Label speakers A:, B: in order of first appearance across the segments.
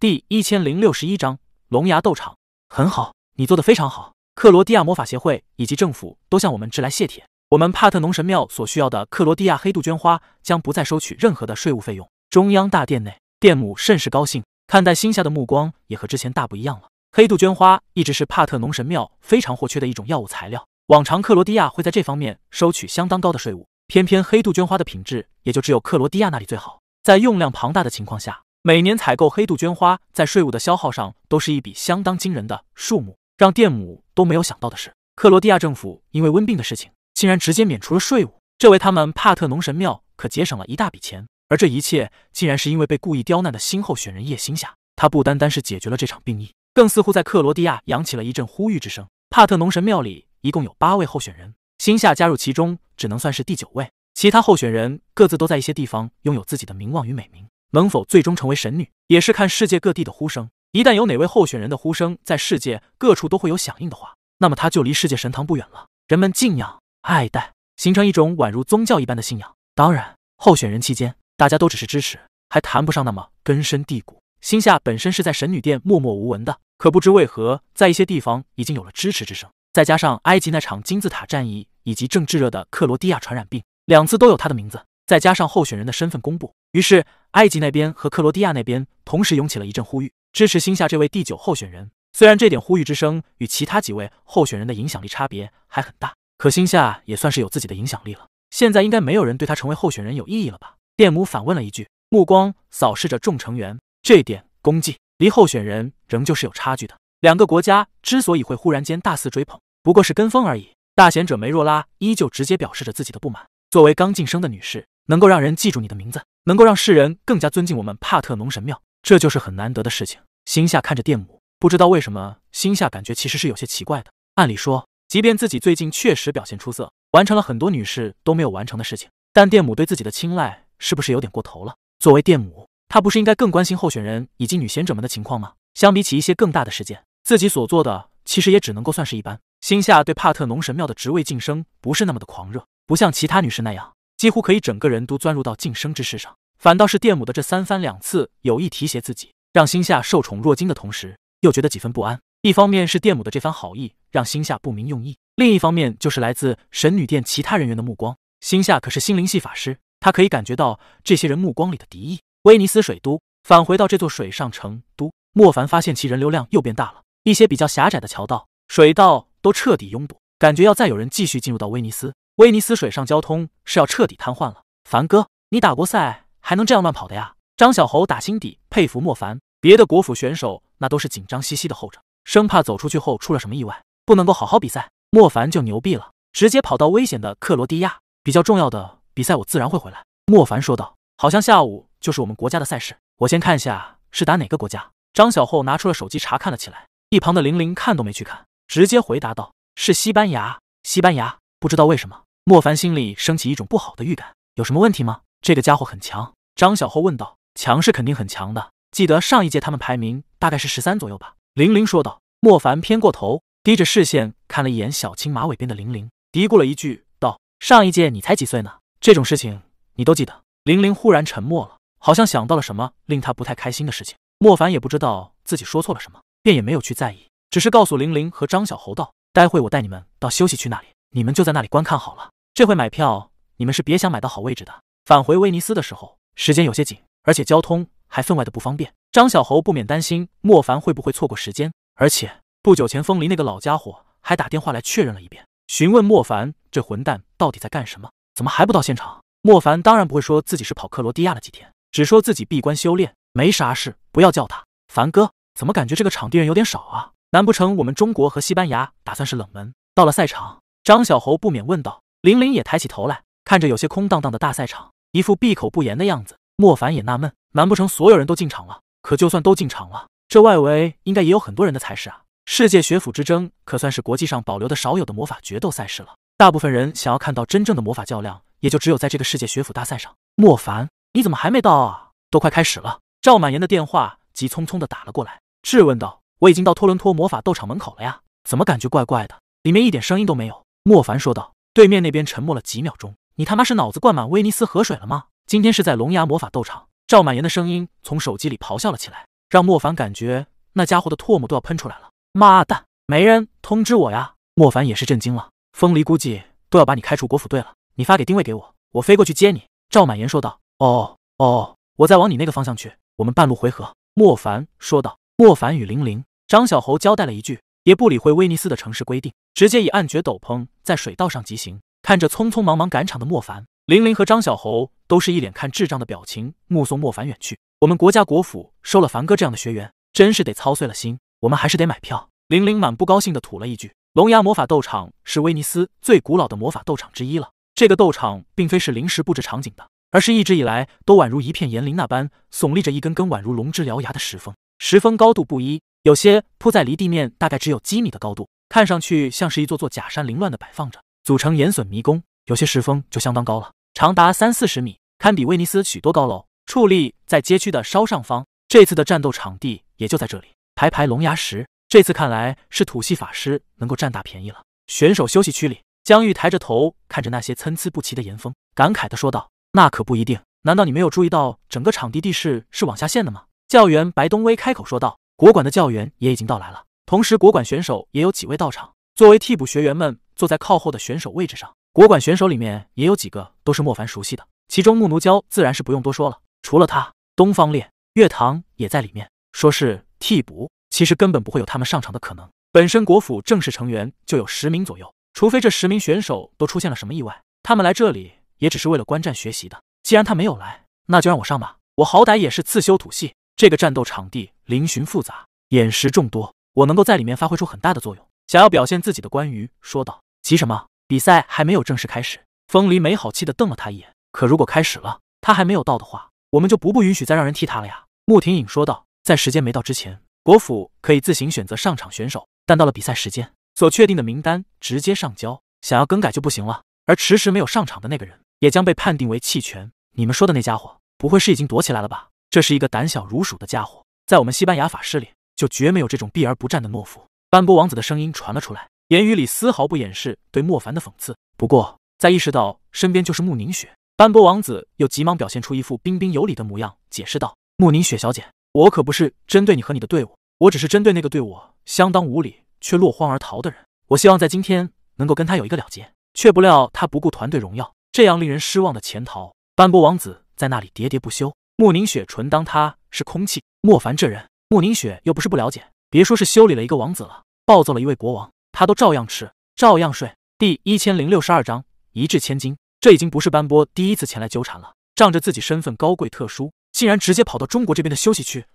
A: 第一千零六十一章龙牙斗场。很好，你做的非常好。克罗地亚魔法协会以及政府都向我们致来谢帖。我们帕特农神庙所需要的克罗地亚黑杜鹃花将不再收取任何的税务费用。中央大殿内，殿母甚是高兴，看待星下的目光也和之前大不一样了。黑杜鹃花一直是帕特农神庙非常或缺的一种药物材料，往常克罗地亚会在这方面收取相当高的税务。偏偏黑杜鹃花的品质也就只有克罗地亚那里最好，在用量庞大的情况下，每年采购黑杜鹃花在税务的消耗上都是一笔相当惊人的数目。让店母都没有想到的是，克罗地亚政府因为瘟病的事情，竟然直接免除了税务，这为他们帕特农神庙可节省了一大笔钱。而这一切竟然是因为被故意刁难的新候选人叶星夏，他不单单是解决了这场病疫，更似乎在克罗地亚扬起了一阵呼吁之声。帕特农神庙里一共有八位候选人。星夏加入其中，只能算是第九位。其他候选人各自都在一些地方拥有自己的名望与美名，能否最终成为神女，也是看世界各地的呼声。一旦有哪位候选人的呼声在世界各处都会有响应的话，那么他就离世界神堂不远了。人们敬仰、爱戴，形成一种宛如宗教一般的信仰。当然，候选人期间，大家都只是支持，还谈不上那么根深蒂固。星夏本身是在神女殿默默无闻的，可不知为何，在一些地方已经有了支持之声。再加上埃及那场金字塔战役，以及正炙热的克罗地亚传染病，两次都有他的名字。再加上候选人的身份公布，于是埃及那边和克罗地亚那边同时涌起了一阵呼吁，支持星下这位第九候选人。虽然这点呼吁之声与其他几位候选人的影响力差别还很大，可星下也算是有自己的影响力了。现在应该没有人对他成为候选人有异议了吧？电母反问了一句，目光扫视着众成员。这点功绩离候选人仍旧是有差距的。两个国家之所以会忽然间大肆追捧，不过是跟风而已。大贤者梅若拉依旧直接表示着自己的不满。作为刚晋升的女士，能够让人记住你的名字，能够让世人更加尊敬我们帕特农神庙，这就是很难得的事情。心下看着电母，不知道为什么，心下感觉其实是有些奇怪的。按理说，即便自己最近确实表现出色，完成了很多女士都没有完成的事情，但电母对自己的青睐是不是有点过头了？作为电母，她不是应该更关心候选人以及女贤者们的情况吗？相比起一些更大的事件，自己所做的其实也只能够算是一般。心下对帕特农神庙的职位晋升不是那么的狂热，不像其他女士那样几乎可以整个人都钻入到晋升之事上。反倒是电母的这三番两次有意提携自己，让心下受宠若惊的同时，又觉得几分不安。一方面是电母的这番好意让心下不明用意，另一方面就是来自神女殿其他人员的目光。心下可是心灵系法师，他可以感觉到这些人目光里的敌意。威尼斯水都。返回到这座水上城都，莫凡发现其人流量又变大了，一些比较狭窄的桥道、水道都彻底拥堵，感觉要再有人继续进入到威尼斯，威尼斯水上交通是要彻底瘫痪了。凡哥，你打过赛还能这样乱跑的呀？张小猴打心底佩服莫凡，别的国府选手那都是紧张兮兮的候着，生怕走出去后出了什么意外，不能够好好比赛。莫凡就牛逼了，直接跑到危险的克罗地亚，比较重要的比赛我自然会回来。莫凡说道，好像下午就是我们国家的赛事。我先看一下是打哪个国家。张小厚拿出了手机查看了起来，一旁的玲玲看都没去看，直接回答道：“是西班牙。”西班牙不知道为什么，莫凡心里升起一种不好的预感。有什么问题吗？这个家伙很强。张小厚问道：“强是肯定很强的，记得上一届他们排名大概是十三左右吧？”玲玲说道。莫凡偏过头，低着视线看了一眼小青马尾边的玲玲，嘀咕了一句道：“上一届你才几岁呢？这种事情你都记得？”玲玲忽然沉默了。好像想到了什么令他不太开心的事情，莫凡也不知道自己说错了什么，便也没有去在意，只是告诉玲玲和张小猴道：“待会我带你们到休息区那里，你们就在那里观看好了。这回买票，你们是别想买到好位置的。返回威尼斯的时候，时间有些紧，而且交通还分外的不方便。”张小猴不免担心莫凡会不会错过时间，而且不久前风离那个老家伙还打电话来确认了一遍，询问莫凡这混蛋到底在干什么，怎么还不到现场？莫凡当然不会说自己是跑克罗地亚了几天。只说自己闭关修炼，没啥事，不要叫他凡哥。怎么感觉这个场地人有点少啊？难不成我们中国和西班牙打算是冷门？到了赛场，张小猴不免问道。玲玲也抬起头来，看着有些空荡荡的大赛场，一副闭口不言的样子。莫凡也纳闷，难不成所有人都进场了？可就算都进场了，这外围应该也有很多人的才是啊！世界学府之争可算是国际上保留的少有的魔法决斗赛事了，大部分人想要看到真正的魔法较量，也就只有在这个世界学府大赛上。莫凡。你怎么还没到啊？都快开始了！赵满言的电话急匆匆的打了过来，质问道：“我已经到托伦托魔法斗场门口了呀，怎么感觉怪怪的？里面一点声音都没有。”莫凡说道。对面那边沉默了几秒钟，你他妈是脑子灌满威尼斯河水了吗？今天是在龙牙魔法斗场。赵满言的声音从手机里咆哮了起来。让莫凡感觉那家伙的唾沫都要喷出来了。妈蛋，没人通知我呀！莫凡也是震惊了。风离估计都要把你开除国府队了。你发给定位给我，我飞过去接你。赵满言说道。哦哦，我再往你那个方向去，我们半路回合。莫凡说道。莫凡与玲玲、张小猴交代了一句，也不理会威尼斯的城市规定，直接以暗绝斗篷在水道上疾行。看着匆匆忙忙赶场的莫凡，玲玲和张小猴都是一脸看智障的表情，目送莫凡远去。我们国家国府收了凡哥这样的学员，真是得操碎了心。我们还是得买票。玲玲满不高兴的吐了一句：“龙牙魔法斗场是威尼斯最古老的魔法斗场之一了。这个斗场并非是临时布置场景的，而是一直以来都宛如一片岩林那般耸立着一根根宛如龙之獠牙的石峰。石峰高度不一，有些铺在离地面大概只有几米的高度，看上去像是一座座假山凌乱的摆放着，组成岩笋迷宫。有些石峰就相当高了，长达三四十米，堪比威尼斯许多高楼。”矗立在街区的稍上方，这次的战斗场地也就在这里。排排龙牙石，这次看来是土系法师能够占大便宜了。选手休息区里，江玉抬着头看着那些参差不齐的岩峰，感慨的说道：“那可不一定，难道你没有注意到整个场地地势是往下陷的吗？”教员白东威开口说道：“国馆的教员也已经到来了，同时国馆选手也有几位到场。作为替补学员们坐在靠后的选手位置上，国馆选手里面也有几个都是莫凡熟悉的，其中木奴娇自然是不用多说了。”除了他，东方烈、月堂也在里面。说是替补，其实根本不会有他们上场的可能。本身国府正式成员就有十名左右，除非这十名选手都出现了什么意外，他们来这里也只是为了观战学习的。既然他没有来，那就让我上吧。我好歹也是刺修土系，这个战斗场地嶙峋复杂，眼石众多，我能够在里面发挥出很大的作用。想要表现自己的关羽说道：“急什么？比赛还没有正式开始。”风离没好气的瞪了他一眼。可如果开始了，他还没有到的话。我们就不不允许再让人替他了呀。”穆廷颖说道。在时间没到之前，国府可以自行选择上场选手，但到了比赛时间，所确定的名单直接上交，想要更改就不行了。而迟迟没有上场的那个人，也将被判定为弃权。你们说的那家伙，不会是已经躲起来了吧？这是一个胆小如鼠的家伙，在我们西班牙法师里，就绝没有这种避而不战的懦夫。斑波王子的声音传了出来，言语里丝毫不掩饰对莫凡的讽刺。不过，在意识到身边就是穆宁雪。斑驳王子又急忙表现出一副彬彬有礼的模样，解释道：“穆宁雪小姐，我可不是针对你和你的队伍，我只是针对那个对我相当无礼却落荒而逃的人。我希望在今天能够跟他有一个了结。却不料他不顾团队荣耀，这样令人失望的潜逃。”斑驳王子在那里喋喋不休。穆宁雪纯当他是空气。莫凡这人，穆宁雪又不是不了解，别说是修理了一个王子了，暴揍了一位国王，他都照样吃，照样睡。第一千零六十二章一掷千金。这已经不是斑波第一次前来纠缠了，仗着自己身份高贵特殊，竟然直接跑到中国这边的休息区。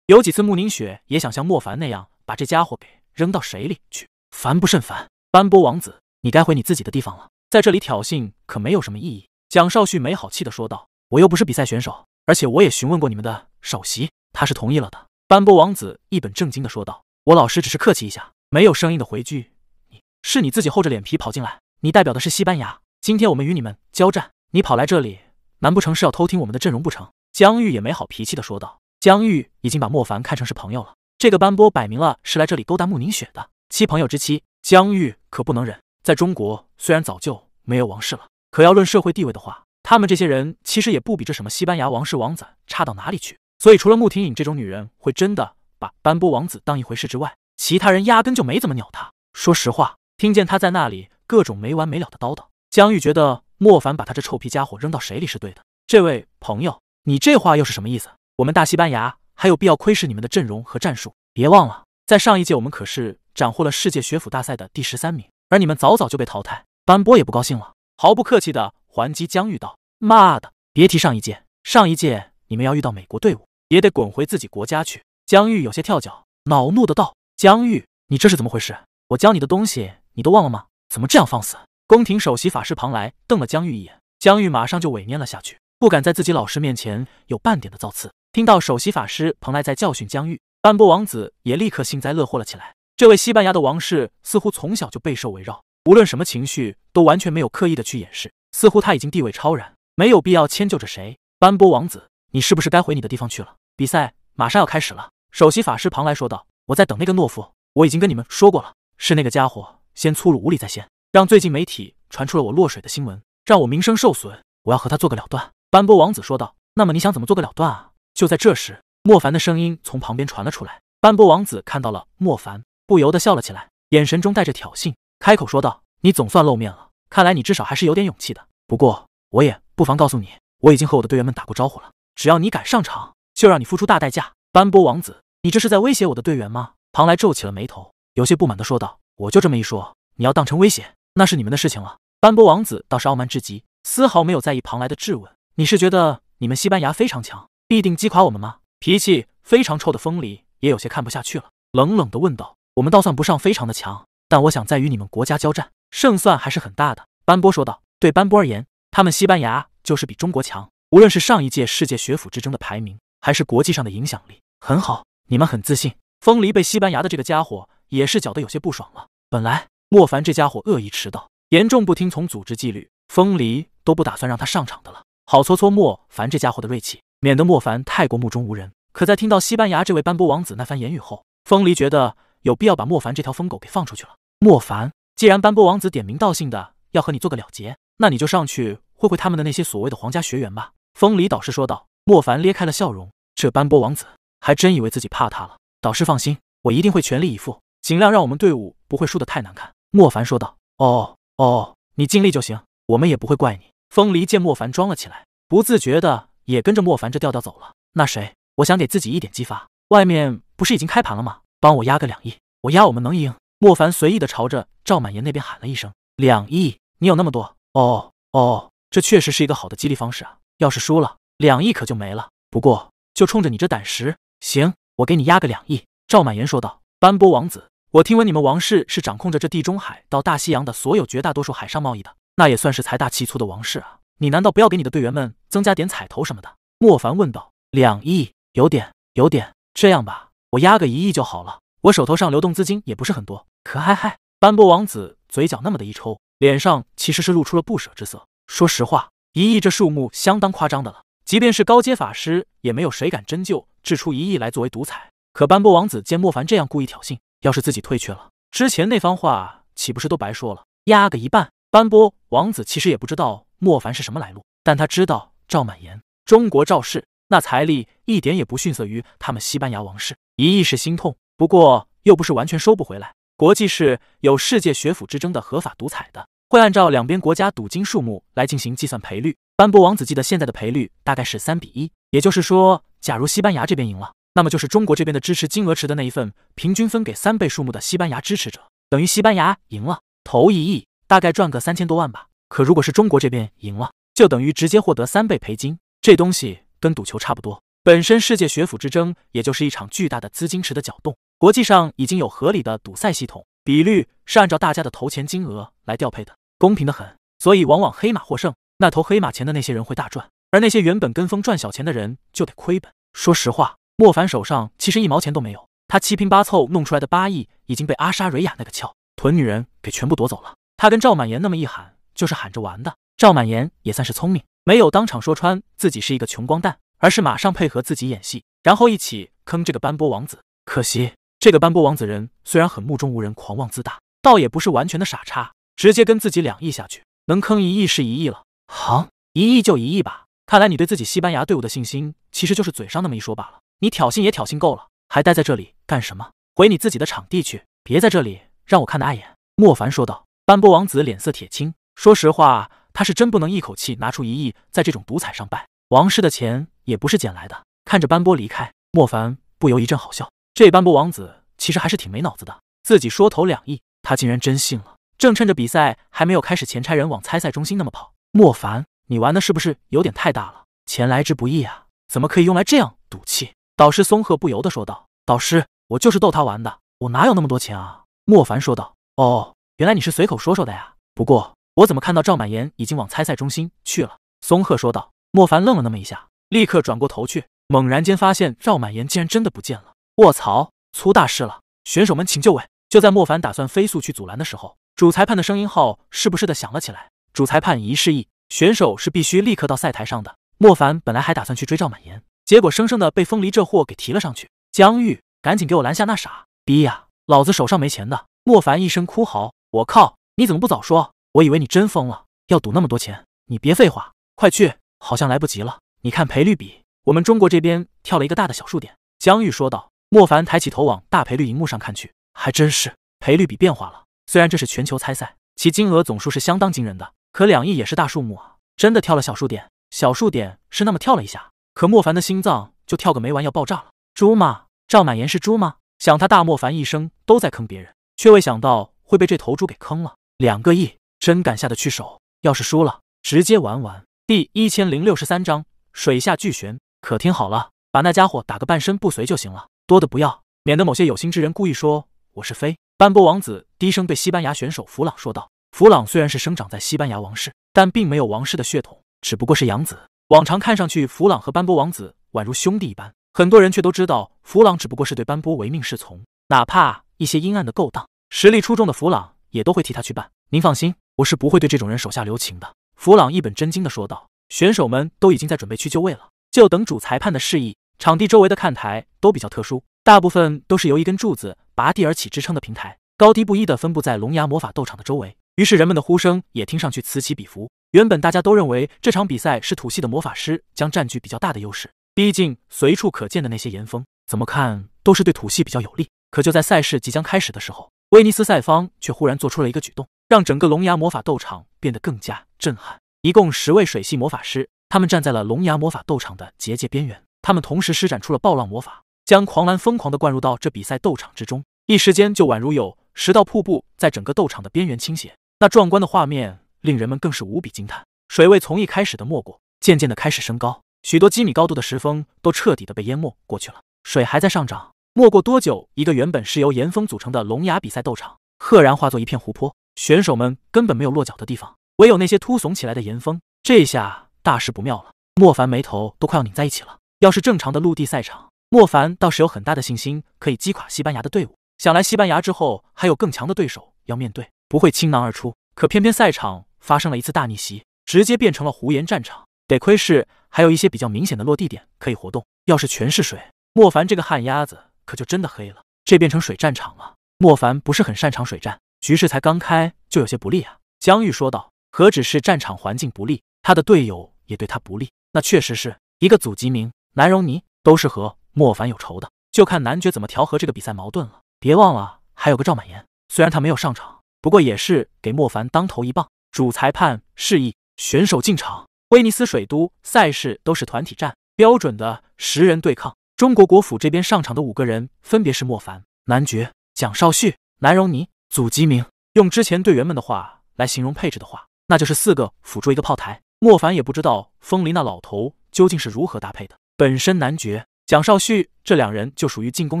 A: 有几次穆宁雪也想像莫凡那样把这家伙给扔到水里去，烦不胜烦。斑波王子，你该回你自己的地方了，在这里挑衅可没有什么意义。蒋少旭没好气的说道：“我又不是比赛选手，而且我也询问过你们的首席，他是同意了的。”斑波王子一本正经的说道：“我老师只是客气一下，没有生硬的回拒。你是你自己厚着脸皮跑进来，你代表的是西班牙。”今天我们与你们交战，你跑来这里，难不成是要偷听我们的阵容不成？江玉也没好脾气的说道。江玉已经把莫凡看成是朋友了，这个斑波摆明了是来这里勾搭穆宁雪的，妻朋友之妻，江玉可不能忍。在中国，虽然早就没有王室了，可要论社会地位的话，他们这些人其实也不比这什么西班牙王室王子差到哪里去。所以，除了穆廷颖这种女人会真的把斑波王子当一回事之外，其他人压根就没怎么鸟他。说实话，听见他在那里各种没完没了的叨叨。江玉觉得莫凡把他这臭皮家伙扔到水里是对的。这位朋友，你这话又是什么意思？我们大西班牙还有必要窥视你们的阵容和战术？别忘了，在上一届我们可是斩获了世界学府大赛的第十三名，而你们早早就被淘汰。斑波也不高兴了，毫不客气的还击江玉道：“妈的，别提上一届，上一届你们要遇到美国队伍，也得滚回自己国家去。”江玉有些跳脚，恼怒的道：“江玉，你这是怎么回事？我教你的东西你都忘了吗？怎么这样放肆？”宫廷首席法师庞来瞪了江玉一眼，江玉马上就委蔫了下去，不敢在自己老师面前有半点的造次。听到首席法师庞莱在教训江玉，斑波王子也立刻幸灾乐祸了起来。这位西班牙的王室似乎从小就备受围绕，无论什么情绪都完全没有刻意的去掩饰，似乎他已经地位超然，没有必要迁就着谁。斑波王子，你是不是该回你的地方去了？比赛马上要开始了。首席法师庞来说道：“我在等那个懦夫，我已经跟你们说过了，是那个家伙先粗鲁无礼在先。”让最近媒体传出了我落水的新闻，让我名声受损，我要和他做个了断。斑波王子说道：“那么你想怎么做个了断啊？”就在这时，莫凡的声音从旁边传了出来。斑驳王子看到了莫凡，不由得笑了起来，眼神中带着挑衅，开口说道：“你总算露面了，看来你至少还是有点勇气的。不过，我也不妨告诉你，我已经和我的队员们打过招呼了，只要你敢上场，就让你付出大代价。”斑驳王子，你这是在威胁我的队员吗？庞莱皱起了眉头，有些不满地说道：“我就这么一说，你要当成威胁，那是你们的事情了。”斑驳王子倒是傲慢至极，丝毫没有在意庞莱的质问。你是觉得你们西班牙非常强，必定击垮我们吗？脾气非常臭的风里也有些看不下去了，冷冷地问道：“我们倒算不上非常的强，但我想在与你们国家交战，胜算还是很大的。”斑驳说道：“对斑驳而言，他们西班牙就是比中国强，无论是上一届世界学府之争的排名，还是国际上的影响力。很好，你们很自信。”风离被西班牙的这个家伙也是搅得有些不爽了。本来莫凡这家伙恶意迟到，严重不听从组织纪律，风离都不打算让他上场的了。好搓搓莫凡这家伙的锐气，免得莫凡太过目中无人。可在听到西班牙这位斑驳王子那番言语后，风离觉得有必要把莫凡这条疯狗给放出去了。莫凡，既然斑驳王子点名道姓的要和你做个了结，那你就上去会会他们的那些所谓的皇家学员吧。风离导师说道。莫凡咧开了笑容，这斑驳王子还真以为自己怕他了。导师放心，我一定会全力以赴，尽量让我们队伍不会输得太难看。莫凡说道。哦哦，你尽力就行，我们也不会怪你。风离见莫凡装了起来，不自觉的也跟着莫凡这调调走了。那谁，我想给自己一点激发。外面不是已经开盘了吗？帮我压个两亿，我压我们能赢。莫凡随意的朝着赵满言那边喊了一声：“两亿，你有那么多？哦哦，这确实是一个好的激励方式啊。要是输了，两亿可就没了。不过就冲着你这胆识，行。”我给你压个两亿，赵满言说道。斑驳王子，我听闻你们王室是掌控着这地中海到大西洋的所有绝大多数海上贸易的，那也算是财大气粗的王室啊。你难道不要给你的队员们增加点彩头什么的？莫凡问道。两亿，有点，有点。这样吧，我压个一亿就好了。我手头上流动资金也不是很多。可嗨嗨，斑驳王子嘴角那么的一抽，脸上其实是露出了不舍之色。说实话，一亿这数目相当夸张的了，即便是高阶法师，也没有谁敢真就。掷出一亿来作为赌彩，可斑驳王子见莫凡这样故意挑衅，要是自己退却了，之前那番话岂不是都白说了？压个一半。斑驳王子其实也不知道莫凡是什么来路，但他知道赵满言，中国赵氏那财力一点也不逊色于他们西班牙王室，一亿是心痛，不过又不是完全收不回来。国际是有世界学府之争的合法赌彩的，会按照两边国家赌金数目来进行计算赔率。斑驳王子记得现在的赔率大概是三比一，也就是说。假如西班牙这边赢了，那么就是中国这边的支持金额池的那一份平均分给三倍数目的西班牙支持者，等于西班牙赢了，投一亿，大概赚个三千多万吧。可如果是中国这边赢了，就等于直接获得三倍赔金。这东西跟赌球差不多，本身世界学府之争也就是一场巨大的资金池的搅动。国际上已经有合理的赌赛系统，比率是按照大家的投钱金额来调配的，公平的很。所以往往黑马获胜，那投黑马钱的那些人会大赚。而那些原本跟风赚小钱的人就得亏本。说实话，莫凡手上其实一毛钱都没有，他七拼八凑弄出来的八亿已经被阿莎蕊雅那个俏臀女人给全部夺走了。他跟赵满言那么一喊，就是喊着玩的。赵满言也算是聪明，没有当场说穿自己是一个穷光蛋，而是马上配合自己演戏，然后一起坑这个斑驳王子。可惜这个斑驳王子人虽然很目中无人、狂妄自大，倒也不是完全的傻叉，直接跟自己两亿下去，能坑一亿是一亿了。好，一亿就一亿吧。看来你对自己西班牙队伍的信心，其实就是嘴上那么一说罢了。你挑衅也挑衅够了，还待在这里干什么？回你自己的场地去，别在这里让我看得碍眼。”莫凡说道。斑驳王子脸色铁青，说实话，他是真不能一口气拿出一亿在这种赌彩上败。王室的钱也不是捡来的。看着斑驳离开，莫凡不由一阵好笑。这斑驳王子其实还是挺没脑子的，自己说投两亿，他竟然真信了。正趁着比赛还没有开始前，差人往参赛中心那么跑。莫凡。你玩的是不是有点太大了？钱来之不易啊，怎么可以用来这样赌气？导师松鹤不由得说道：“导师，我就是逗他玩的，我哪有那么多钱啊？”莫凡说道：“哦，原来你是随口说说的呀。不过我怎么看到赵满言已经往参赛中心去了？”松鹤说道。莫凡愣了那么一下，立刻转过头去，猛然间发现赵满言竟然真的不见了。卧槽，出大事了！选手们请就位！就在莫凡打算飞速去阻拦的时候，主裁判的声音号是不是的响了起来？主裁判一示意。选手是必须立刻到赛台上的。莫凡本来还打算去追赵满言，结果生生的被风离这货给提了上去。江玉，赶紧给我拦下那傻逼呀！老子手上没钱的。莫凡一声哭嚎：“我靠，你怎么不早说？我以为你真疯了，要赌那么多钱。你别废话，快去！好像来不及了。你看赔率比，我们中国这边跳了一个大的小数点。江玉说道。莫凡抬起头往大赔率荧幕上看去，还真是赔率比变化了。虽然这是全球参赛，其金额总数是相当惊人的，可两亿也是大数目啊！真的跳了小数点，小数点是那么跳了一下，可莫凡的心脏就跳个没完，要爆炸了。猪吗？赵满言是猪吗？想他大莫凡一生都在坑别人，却未想到会被这头猪给坑了。两个亿，真敢下得去手。要是输了，直接玩完。第一千零六十三章水下巨玄。可听好了，把那家伙打个半身不遂就行了。多的不要，免得某些有心之人故意说我是非。斑驳王子低声对西班牙选手弗朗说道：“弗朗虽然是生长在西班牙王室，但并没有王室的血统，只不过是养子。往常看上去，弗朗和斑驳王子宛如兄弟一般，很多人却都知道弗朗只不过是对斑驳唯命是从。哪怕一些阴暗的勾当，实力出众的弗朗也都会替他去办。您放心，我是不会对这种人手下留情的。”弗朗一本正经的说道：“选手们都已经在准备去就位了，就等主裁判的示意。”场地周围的看台都比较特殊，大部分都是由一根柱子拔地而起支撑的平台，高低不一的分布在龙牙魔法斗场的周围。于是人们的呼声也听上去此起彼伏。原本大家都认为这场比赛是土系的魔法师将占据比较大的优势，毕竟随处可见的那些岩峰，怎么看都是对土系比较有利。可就在赛事即将开始的时候，威尼斯赛方却忽然做出了一个举动，让整个龙牙魔法斗场变得更加震撼。一共十位水系魔法师，他们站在了龙牙魔法斗场的结界边缘。他们同时施展出了暴浪魔法，将狂澜疯狂的灌入到这比赛斗场之中，一时间就宛如有十道瀑布在整个斗场的边缘倾斜。那壮观的画面令人们更是无比惊叹。水位从一开始的没过，渐渐的开始升高，许多几米高度的石峰都彻底的被淹没过去了。水还在上涨，没过多久，一个原本是由岩峰组成的龙牙比赛斗场，赫然化作一片湖泊。选手们根本没有落脚的地方，唯有那些突耸起来的岩峰。这下大事不妙了，莫凡眉头都快要拧在一起了。要是正常的陆地赛场，莫凡倒是有很大的信心可以击垮西班牙的队伍。想来西班牙之后还有更强的对手要面对，不会倾囊而出。可偏偏赛场发生了一次大逆袭，直接变成了湖岩战场。得亏是还有一些比较明显的落地点可以活动。要是全是水，莫凡这个旱鸭子可就真的黑了。这变成水战场了，莫凡不是很擅长水战，局势才刚开就有些不利啊。江玉说道：“何止是战场环境不利，他的队友也对他不利。那确实是一个祖籍名。”南荣尼都是和莫凡有仇的，就看男爵怎么调和这个比赛矛盾了。别忘了还有个赵满言，虽然他没有上场，不过也是给莫凡当头一棒。主裁判示意选手进场。威尼斯水都赛事都是团体战，标准的十人对抗。中国国府这边上场的五个人分别是莫凡、男爵、蒋少旭、南荣尼、祖吉明。用之前队员们的话来形容配置的话，那就是四个辅助一个炮台。莫凡也不知道风离那老头究竟是如何搭配的。本身男爵蒋少旭这两人就属于进攻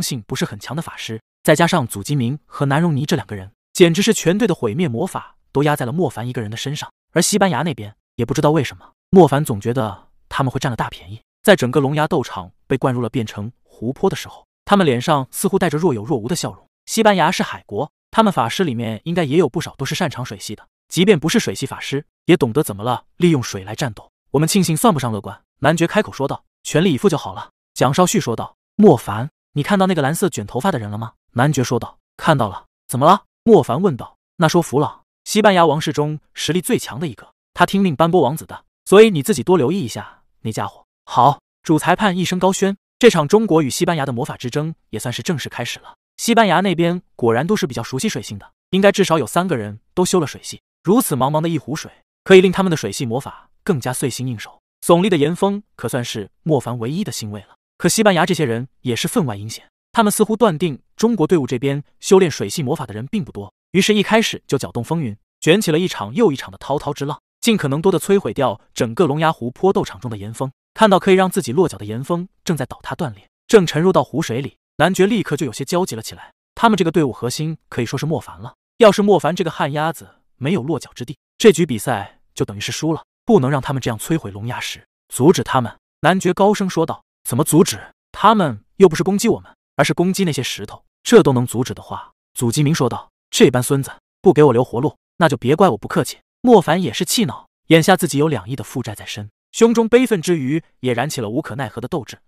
A: 性不是很强的法师，再加上祖吉明和南荣尼这两个人，简直是全队的毁灭魔法都压在了莫凡一个人的身上。而西班牙那边也不知道为什么，莫凡总觉得他们会占了大便宜。在整个龙牙斗场被灌入了变成湖泊的时候，他们脸上似乎带着若有若无的笑容。西班牙是海国，他们法师里面应该也有不少都是擅长水系的，即便不是水系法师，也懂得怎么了利用水来战斗。我们庆幸算不上乐观。男爵开口说道。全力以赴就好了，蒋少旭说道。莫凡，你看到那个蓝色卷头发的人了吗？男爵说道。看到了，怎么了？莫凡问道。那说弗朗，西班牙王室中实力最强的一个，他听命斑驳王子的，所以你自己多留意一下那家伙。好，主裁判一声高宣，这场中国与西班牙的魔法之争也算是正式开始了。西班牙那边果然都是比较熟悉水性的，应该至少有三个人都修了水系。如此茫茫的一湖水，可以令他们的水系魔法更加碎心应手。耸立的岩峰可算是莫凡唯一的欣慰了。可西班牙这些人也是分外阴险，他们似乎断定中国队伍这边修炼水系魔法的人并不多，于是一开始就搅动风云，卷起了一场又一场的滔滔之浪，尽可能多的摧毁掉整个龙牙湖泊斗场中的岩峰。看到可以让自己落脚的岩峰正在倒塌断裂，正沉入到湖水里，男爵立刻就有些焦急了起来。他们这个队伍核心可以说是莫凡了，要是莫凡这个旱鸭子没有落脚之地，这局比赛就等于是输了。不能让他们这样摧毁龙牙石，阻止他们！男爵高声说道。怎么阻止？他们又不是攻击我们，而是攻击那些石头，这都能阻止的话，祖基明说道。这般孙子不给我留活路，那就别怪我不客气。莫凡也是气恼，眼下自己有两亿的负债在身，胸中悲愤之余，也燃起了无可奈何的斗志。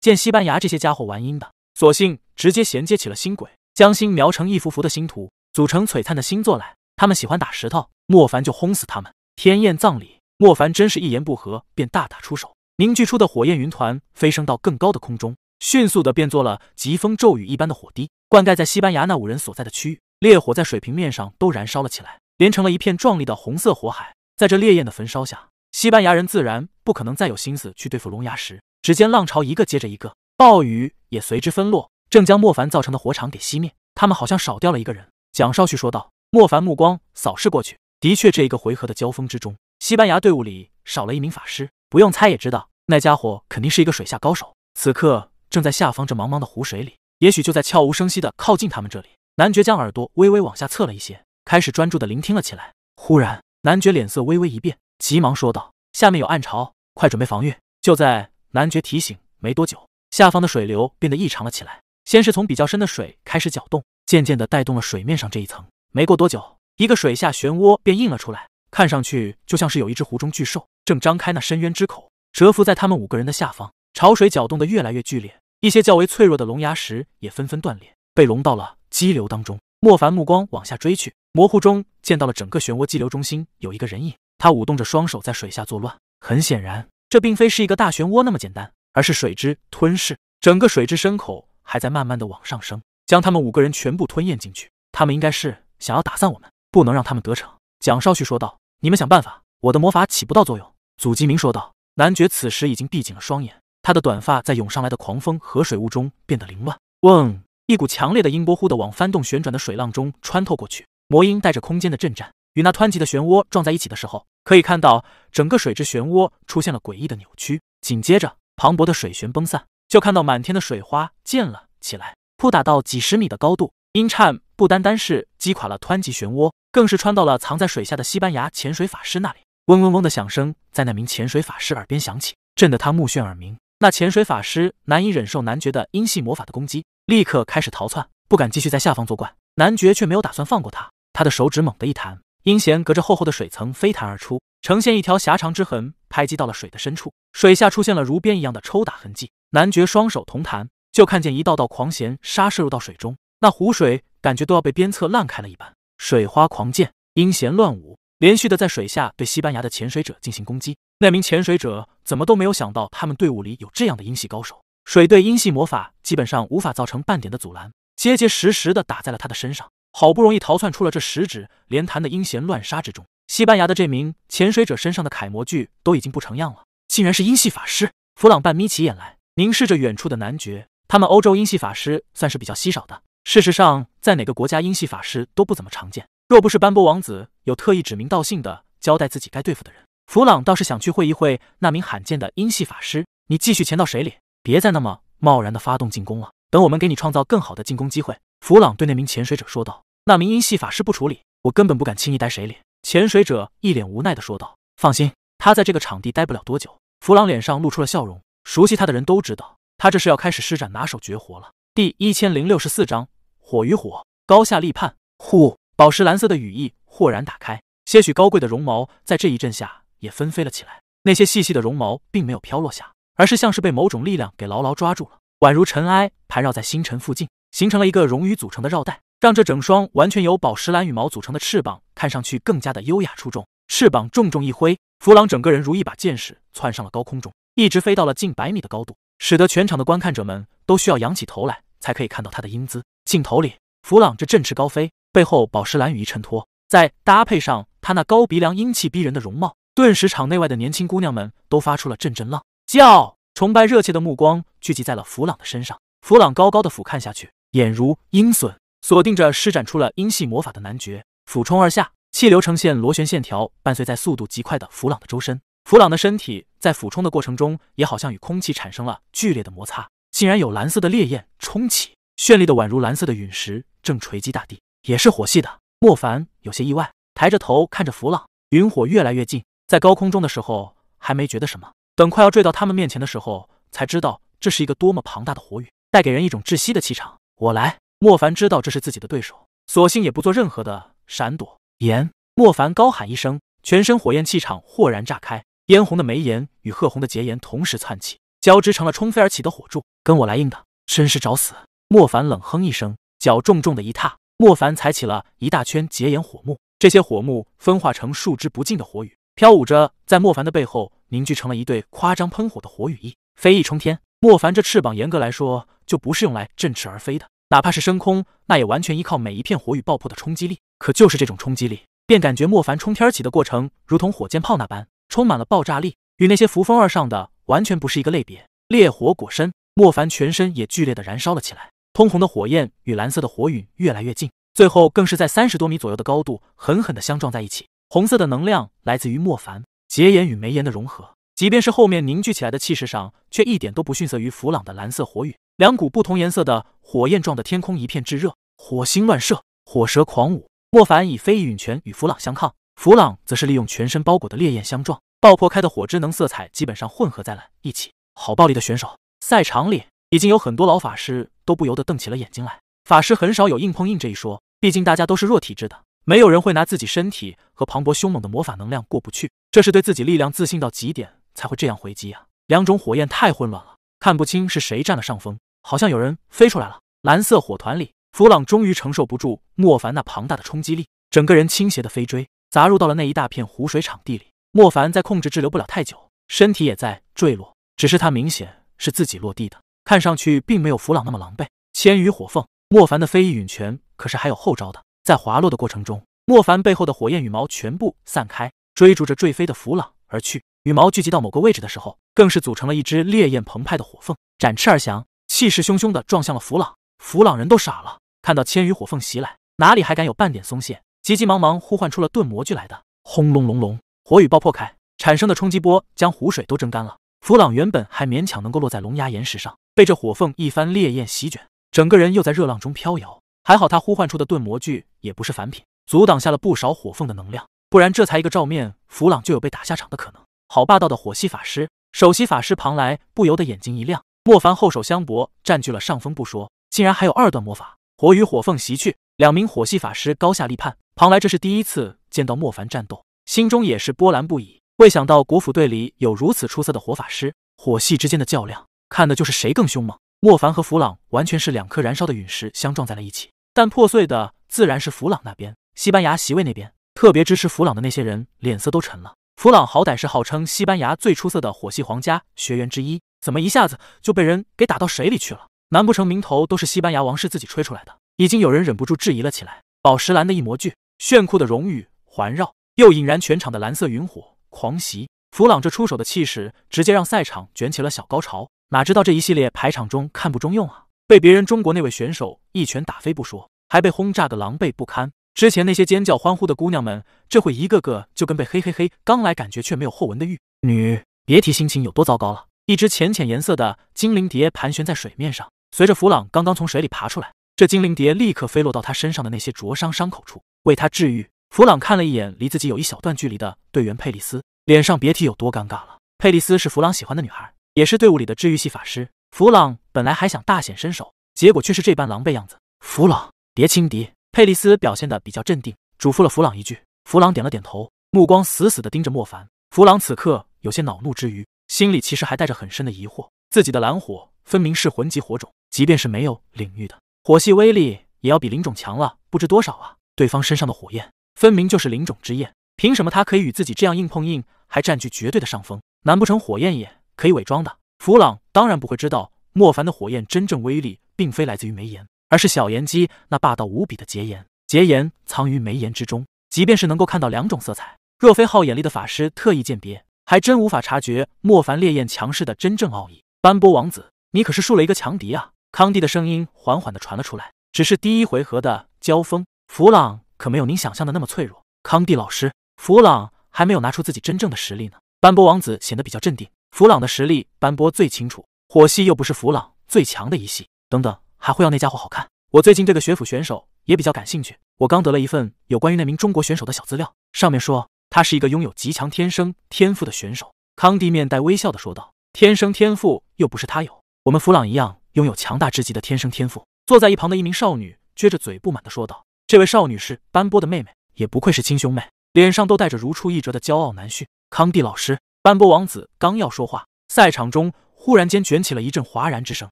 A: 见西班牙这些家伙玩阴的，索性直接衔接起了星轨，将星描成一幅幅的星图，组成璀璨的星座来。他们喜欢打石头，莫凡就轰死他们。天宴葬礼。莫凡真是一言不合便大打出手，凝聚出的火焰云团飞升到更高的空中，迅速的变作了疾风骤雨一般的火滴，灌溉在西班牙那五人所在的区域。烈火在水平面上都燃烧了起来，连成了一片壮丽的红色火海。在这烈焰的焚烧下，西班牙人自然不可能再有心思去对付龙牙石。只见浪潮一个接着一个，暴雨也随之分落，正将莫凡造成的火场给熄灭。他们好像少掉了一个人。蒋少旭说道。莫凡目光扫视过去，的确，这一个回合的交锋之中，西班牙队伍里少了一名法师。不用猜也知道，那家伙肯定是一个水下高手，此刻正在下方这茫茫的湖水里，也许就在悄无声息的靠近他们这里。男爵将耳朵微微往下侧了一些，开始专注的聆听了起来。忽然，男爵脸色微微一变，急忙说道：“下面有暗潮，快准备防御。”就在男爵提醒没多久，下方的水流变得异常了起来。先是从比较深的水开始搅动，渐渐的带动了水面上这一层。没过多久，一个水下漩涡便映了出来，看上去就像是有一只湖中巨兽正张开那深渊之口，蛰伏在他们五个人的下方。潮水搅动得越来越剧烈，一些较为脆弱的龙牙石也纷纷断裂，被融到了激流当中。莫凡目光往下追去，模糊中见到了整个漩涡激流中心有一个人影，他舞动着双手在水下作乱。很显然，这并非是一个大漩涡那么简单，而是水之吞噬。整个水之深口还在慢慢的往上升，将他们五个人全部吞咽进去。他们应该是。想要打散我们，不能让他们得逞。”蒋少旭说道。“你们想办法，我的魔法起不到作用。”祖基明说道。男爵此时已经闭紧了双眼，他的短发在涌上来的狂风和水雾中变得凌乱。嗡！一股强烈的音波忽的往翻动旋转的水浪中穿透过去，魔音带着空间的震颤，与那湍急的漩涡撞在一起的时候，可以看到整个水之漩涡出现了诡异的扭曲。紧接着，磅礴的水旋崩散，就看到满天的水花溅了起来，扑打到几十米的高度。音颤不单单是击垮了湍急漩涡，更是穿到了藏在水下的西班牙潜水法师那里。嗡嗡嗡的响声在那名潜水法师耳边响起，震得他目眩耳鸣。那潜水法师难以忍受男爵的阴系魔法的攻击，立刻开始逃窜，不敢继续在下方作怪。男爵却没有打算放过他，他的手指猛地一弹，阴弦隔着厚厚的水层飞弹而出，呈现一条狭长之痕，拍击到了水的深处，水下出现了如鞭一样的抽打痕迹。男爵双手同弹，就看见一道道狂弦杀射入到水中。那湖水感觉都要被鞭策烂开了一般，水花狂溅，阴弦乱舞，连续的在水下对西班牙的潜水者进行攻击。那名潜水者怎么都没有想到，他们队伍里有这样的阴系高手，水对阴系魔法基本上无法造成半点的阻拦，结结实实的打在了他的身上。好不容易逃窜出了这十指连弹的阴弦乱杀之中，西班牙的这名潜水者身上的楷模具都已经不成样了，竟然是阴系法师。弗朗半眯起眼来，凝视着远处的男爵。他们欧洲阴系法师算是比较稀少的。事实上，在哪个国家，阴系法师都不怎么常见。若不是斑驳王子有特意指名道姓的交代自己该对付的人，弗朗倒是想去会一会那名罕见的阴系法师。你继续潜到水里，别再那么贸然的发动进攻了。等我们给你创造更好的进攻机会。”弗朗对那名潜水者说道。“那名阴系法师不处理，我根本不敢轻易待水里。”潜水者一脸无奈的说道。“放心，他在这个场地待不了多久。”弗朗脸上露出了笑容。熟悉他的人都知道，他这是要开始施展拿手绝活了。第一千零六十四章。火与火，高下立判。呼，宝石蓝色的羽翼豁然打开，些许高贵的绒毛在这一阵下也纷飞了起来。那些细细的绒毛并没有飘落下，而是像是被某种力量给牢牢抓住了，宛如尘埃盘绕在星辰附近，形成了一个绒羽组成的绕带，让这整双完全由宝石蓝羽毛组成的翅膀看上去更加的优雅出众。翅膀重重一挥，弗朗整个人如一把箭矢窜上了高空中，一直飞到了近百米的高度，使得全场的观看者们都需要仰起头来才可以看到他的英姿。镜头里，弗朗这振翅高飞，背后宝石蓝羽翼衬托，再搭配上他那高鼻梁、英气逼人的容貌，顿时场内外的年轻姑娘们都发出了阵阵浪叫，崇拜热切的目光聚集在了弗朗的身上。弗朗高高的俯瞰下去，眼如鹰隼，锁定着施展出了阴系魔法的男爵，俯冲而下，气流呈现螺旋线条，伴随在速度极快的弗朗的周身。弗朗的身体在俯冲的过程中，也好像与空气产生了剧烈的摩擦，竟然有蓝色的烈焰冲起。绚丽的宛如蓝色的陨石正锤击大地，也是火系的。莫凡有些意外，抬着头看着弗朗，云火越来越近。在高空中的时候还没觉得什么，等快要坠到他们面前的时候，才知道这是一个多么庞大的火雨，带给人一种窒息的气场。我来，莫凡知道这是自己的对手，索性也不做任何的闪躲。炎，莫凡高喊一声，全身火焰气场豁然炸开，嫣红的眉眼与褐红的睫颜同时窜起，交织成了冲飞而起的火柱。跟我来硬的，真是找死！莫凡冷哼一声，脚重重的一踏，莫凡踩起了一大圈结岩火幕。这些火幕分化成数之不尽的火雨，飘舞着在莫凡的背后，凝聚成了一对夸张喷火的火羽翼，飞翼冲天。莫凡这翅膀严格来说就不是用来振翅而飞的，哪怕是升空，那也完全依靠每一片火雨爆破的冲击力。可就是这种冲击力，便感觉莫凡冲天起的过程如同火箭炮那般，充满了爆炸力，与那些扶风而上的完全不是一个类别。烈火裹身，莫凡全身也剧烈的燃烧了起来，通红的火焰与蓝色的火陨越来越近，最后更是在三十多米左右的高度狠狠的相撞在一起。红色的能量来自于莫凡结岩与眉岩的融合。即便是后面凝聚起来的气势上，却一点都不逊色于弗朗的蓝色火雨。两股不同颜色的火焰撞得天空一片炙热，火星乱射，火蛇狂舞。莫凡以飞翼陨拳与弗朗相抗，弗朗则是利用全身包裹的烈焰相撞，爆破开的火之能色彩基本上混合在了一起。好暴力的选手！赛场里已经有很多老法师都不由得瞪起了眼睛来。法师很少有硬碰硬这一说，毕竟大家都是弱体质的，没有人会拿自己身体和磅礴凶猛的魔法能量过不去。这是对自己力量自信到极点。才会这样回击啊！两种火焰太混乱了，看不清是谁占了上风。好像有人飞出来了。蓝色火团里，弗朗终于承受不住莫凡那庞大的冲击力，整个人倾斜的飞追，砸入到了那一大片湖水场地里。莫凡在控制滞留不了太久，身体也在坠落，只是他明显是自己落地的，看上去并没有弗朗那么狼狈。千羽火凤，莫凡的飞翼陨拳可是还有后招的。在滑落的过程中，莫凡背后的火焰羽毛全部散开，追逐着坠飞的弗朗而去。羽毛聚集到某个位置的时候，更是组成了一只烈焰澎湃的火凤，展翅而翔，气势汹汹的撞向了弗朗。弗朗人都傻了，看到千羽火凤袭来，哪里还敢有半点松懈，急急忙忙呼唤出了盾魔具来的。轰隆隆隆，火雨爆破开，产生的冲击波将湖水都蒸干了。弗朗原本还勉强能够落在龙牙岩石上，被这火凤一番烈焰席卷，整个人又在热浪中飘摇。还好他呼唤出的盾魔具也不是凡品，阻挡下了不少火凤的能量，不然这才一个照面，弗朗就有被打下场的可能。好霸道的火系法师！首席法师庞莱不由得眼睛一亮。莫凡后手相搏，占据了上风不说，竟然还有二段魔法。火与火凤袭去，两名火系法师高下立判。庞莱这是第一次见到莫凡战斗，心中也是波澜不已。未想到国府队里有如此出色的火法师，火系之间的较量，看的就是谁更凶猛。莫凡和弗朗完全是两颗燃烧的陨石相撞在了一起，但破碎的自然是弗朗那边。西班牙席位那边，特别支持弗朗的那些人脸色都沉了。弗朗好歹是号称西班牙最出色的火系皇家学员之一，怎么一下子就被人给打到水里去了？难不成名头都是西班牙王室自己吹出来的？已经有人忍不住质疑了起来。宝石蓝的一模具，炫酷的荣誉环绕，又引燃全场的蓝色云火狂袭。弗朗这出手的气势，直接让赛场卷起了小高潮。哪知道这一系列排场中看不中用啊，被别人中国那位选手一拳打飞不说，还被轰炸个狼狈不堪。之前那些尖叫欢呼的姑娘们，这会一个个就跟被嘿嘿嘿刚来感觉却没有后文的玉女，别提心情有多糟糕了。一只浅浅颜色的精灵蝶盘旋在水面上，随着弗朗刚刚从水里爬出来，这精灵蝶立刻飞落到他身上的那些灼伤伤口处，为他治愈。弗朗看了一眼离自己有一小段距离的队员佩利斯，脸上别提有多尴尬了。佩利斯是弗朗喜欢的女孩，也是队伍里的治愈系法师。弗朗本来还想大显身手，结果却是这般狼狈样子。弗朗，别轻敌。佩利斯表现的比较镇定，嘱咐了弗朗一句。弗朗点了点头，目光死死的盯着莫凡。弗朗此刻有些恼怒之余，心里其实还带着很深的疑惑。自己的蓝火分明是魂级火种，即便是没有领域的火系威力，也要比灵种强了不知多少啊！对方身上的火焰分明就是灵种之焰，凭什么他可以与自己这样硬碰硬，还占据绝对的上风？难不成火焰也可以伪装的？弗朗当然不会知道，莫凡的火焰真正威力并非来自于眉岩。而是小炎姬那霸道无比的结岩，结岩藏于眉岩之中。即便是能够看到两种色彩，若非好眼力的法师特意鉴别，还真无法察觉莫凡烈焰强势的真正奥义。斑波王子，你可是树了一个强敌啊！康帝的声音缓缓的传了出来。只是第一回合的交锋，弗朗可没有您想象的那么脆弱。康帝老师，弗朗还没有拿出自己真正的实力呢。斑波王子显得比较镇定。弗朗的实力，斑波最清楚。火系又不是弗朗最强的一系。等等。还会要那家伙好看？我最近对个学府选手也比较感兴趣。我刚得了一份有关于那名中国选手的小资料，上面说他是一个拥有极强天生天赋的选手。康帝面带微笑的说道：“天生天赋又不是他有，我们弗朗一样拥有强大至极的天生天赋。”坐在一旁的一名少女撅着嘴不满的说道：“这位少女是斑波的妹妹，也不愧是亲兄妹，脸上都带着如出一辙的骄傲难驯。”康帝老师，斑波王子刚要说话，赛场中忽然间卷起了一阵哗然之声。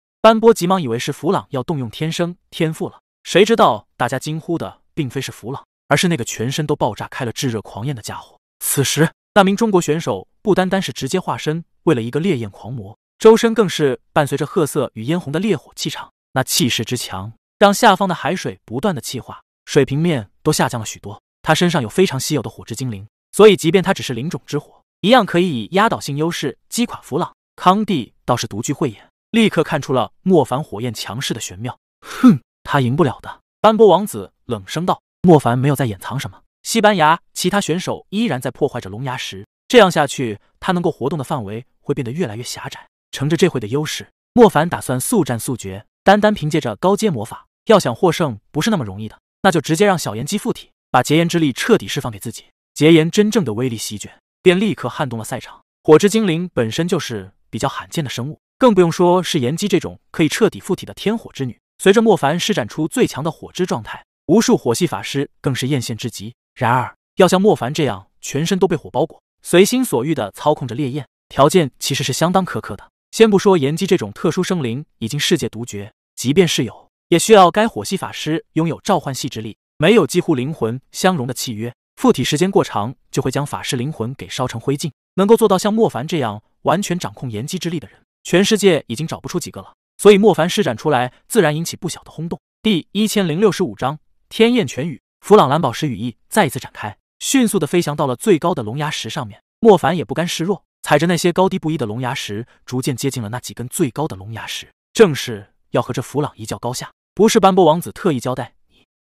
A: 斑波急忙以为是弗朗要动用天生天赋了，谁知道大家惊呼的并非是弗朗，而是那个全身都爆炸开了炙热狂焰的家伙。此时，那名中国选手不单单是直接化身为了一个烈焰狂魔，周身更是伴随着褐色与嫣红的烈火气场，那气势之强，让下方的海水不断的气化，水平面都下降了许多。他身上有非常稀有的火之精灵，所以即便他只是灵种之火，一样可以以压倒性优势击垮弗朗。康帝倒是独具慧眼，立刻看出了莫凡火焰强势的玄妙。哼，他赢不了的。斑驳王子冷声道：“莫凡没有在掩藏什么。西班牙其他选手依然在破坏着龙牙石，这样下去，他能够活动的范围会变得越来越狭窄。乘着这会的优势，莫凡打算速战速决。单单凭借着高阶魔法，要想获胜不是那么容易的。那就直接让小炎姬附体。”把劫炎之力彻底释放给自己，劫炎真正的威力席卷，便立刻撼动了赛场。火之精灵本身就是比较罕见的生物，更不用说是炎姬这种可以彻底附体的天火之女。随着莫凡施展出最强的火之状态，无数火系法师更是艳羡至极。然而，要像莫凡这样全身都被火包裹，随心所欲地操控着烈焰，条件其实是相当苛刻的。先不说炎姬这种特殊生灵已经世界独绝，即便是有，也需要该火系法师拥有召唤系之力。没有几乎灵魂相融的契约，附体时间过长就会将法师灵魂给烧成灰烬。能够做到像莫凡这样完全掌控炎姬之力的人，全世界已经找不出几个了。所以莫凡施展出来，自然引起不小的轰动。第一千零六十五章天焰泉雨，弗朗蓝宝石羽翼再一次展开，迅速的飞翔到了最高的龙牙石上面。莫凡也不甘示弱，踩着那些高低不一的龙牙石，逐渐接近了那几根最高的龙牙石，正是要和这弗朗一较高下。不是斑驳王子特意交代。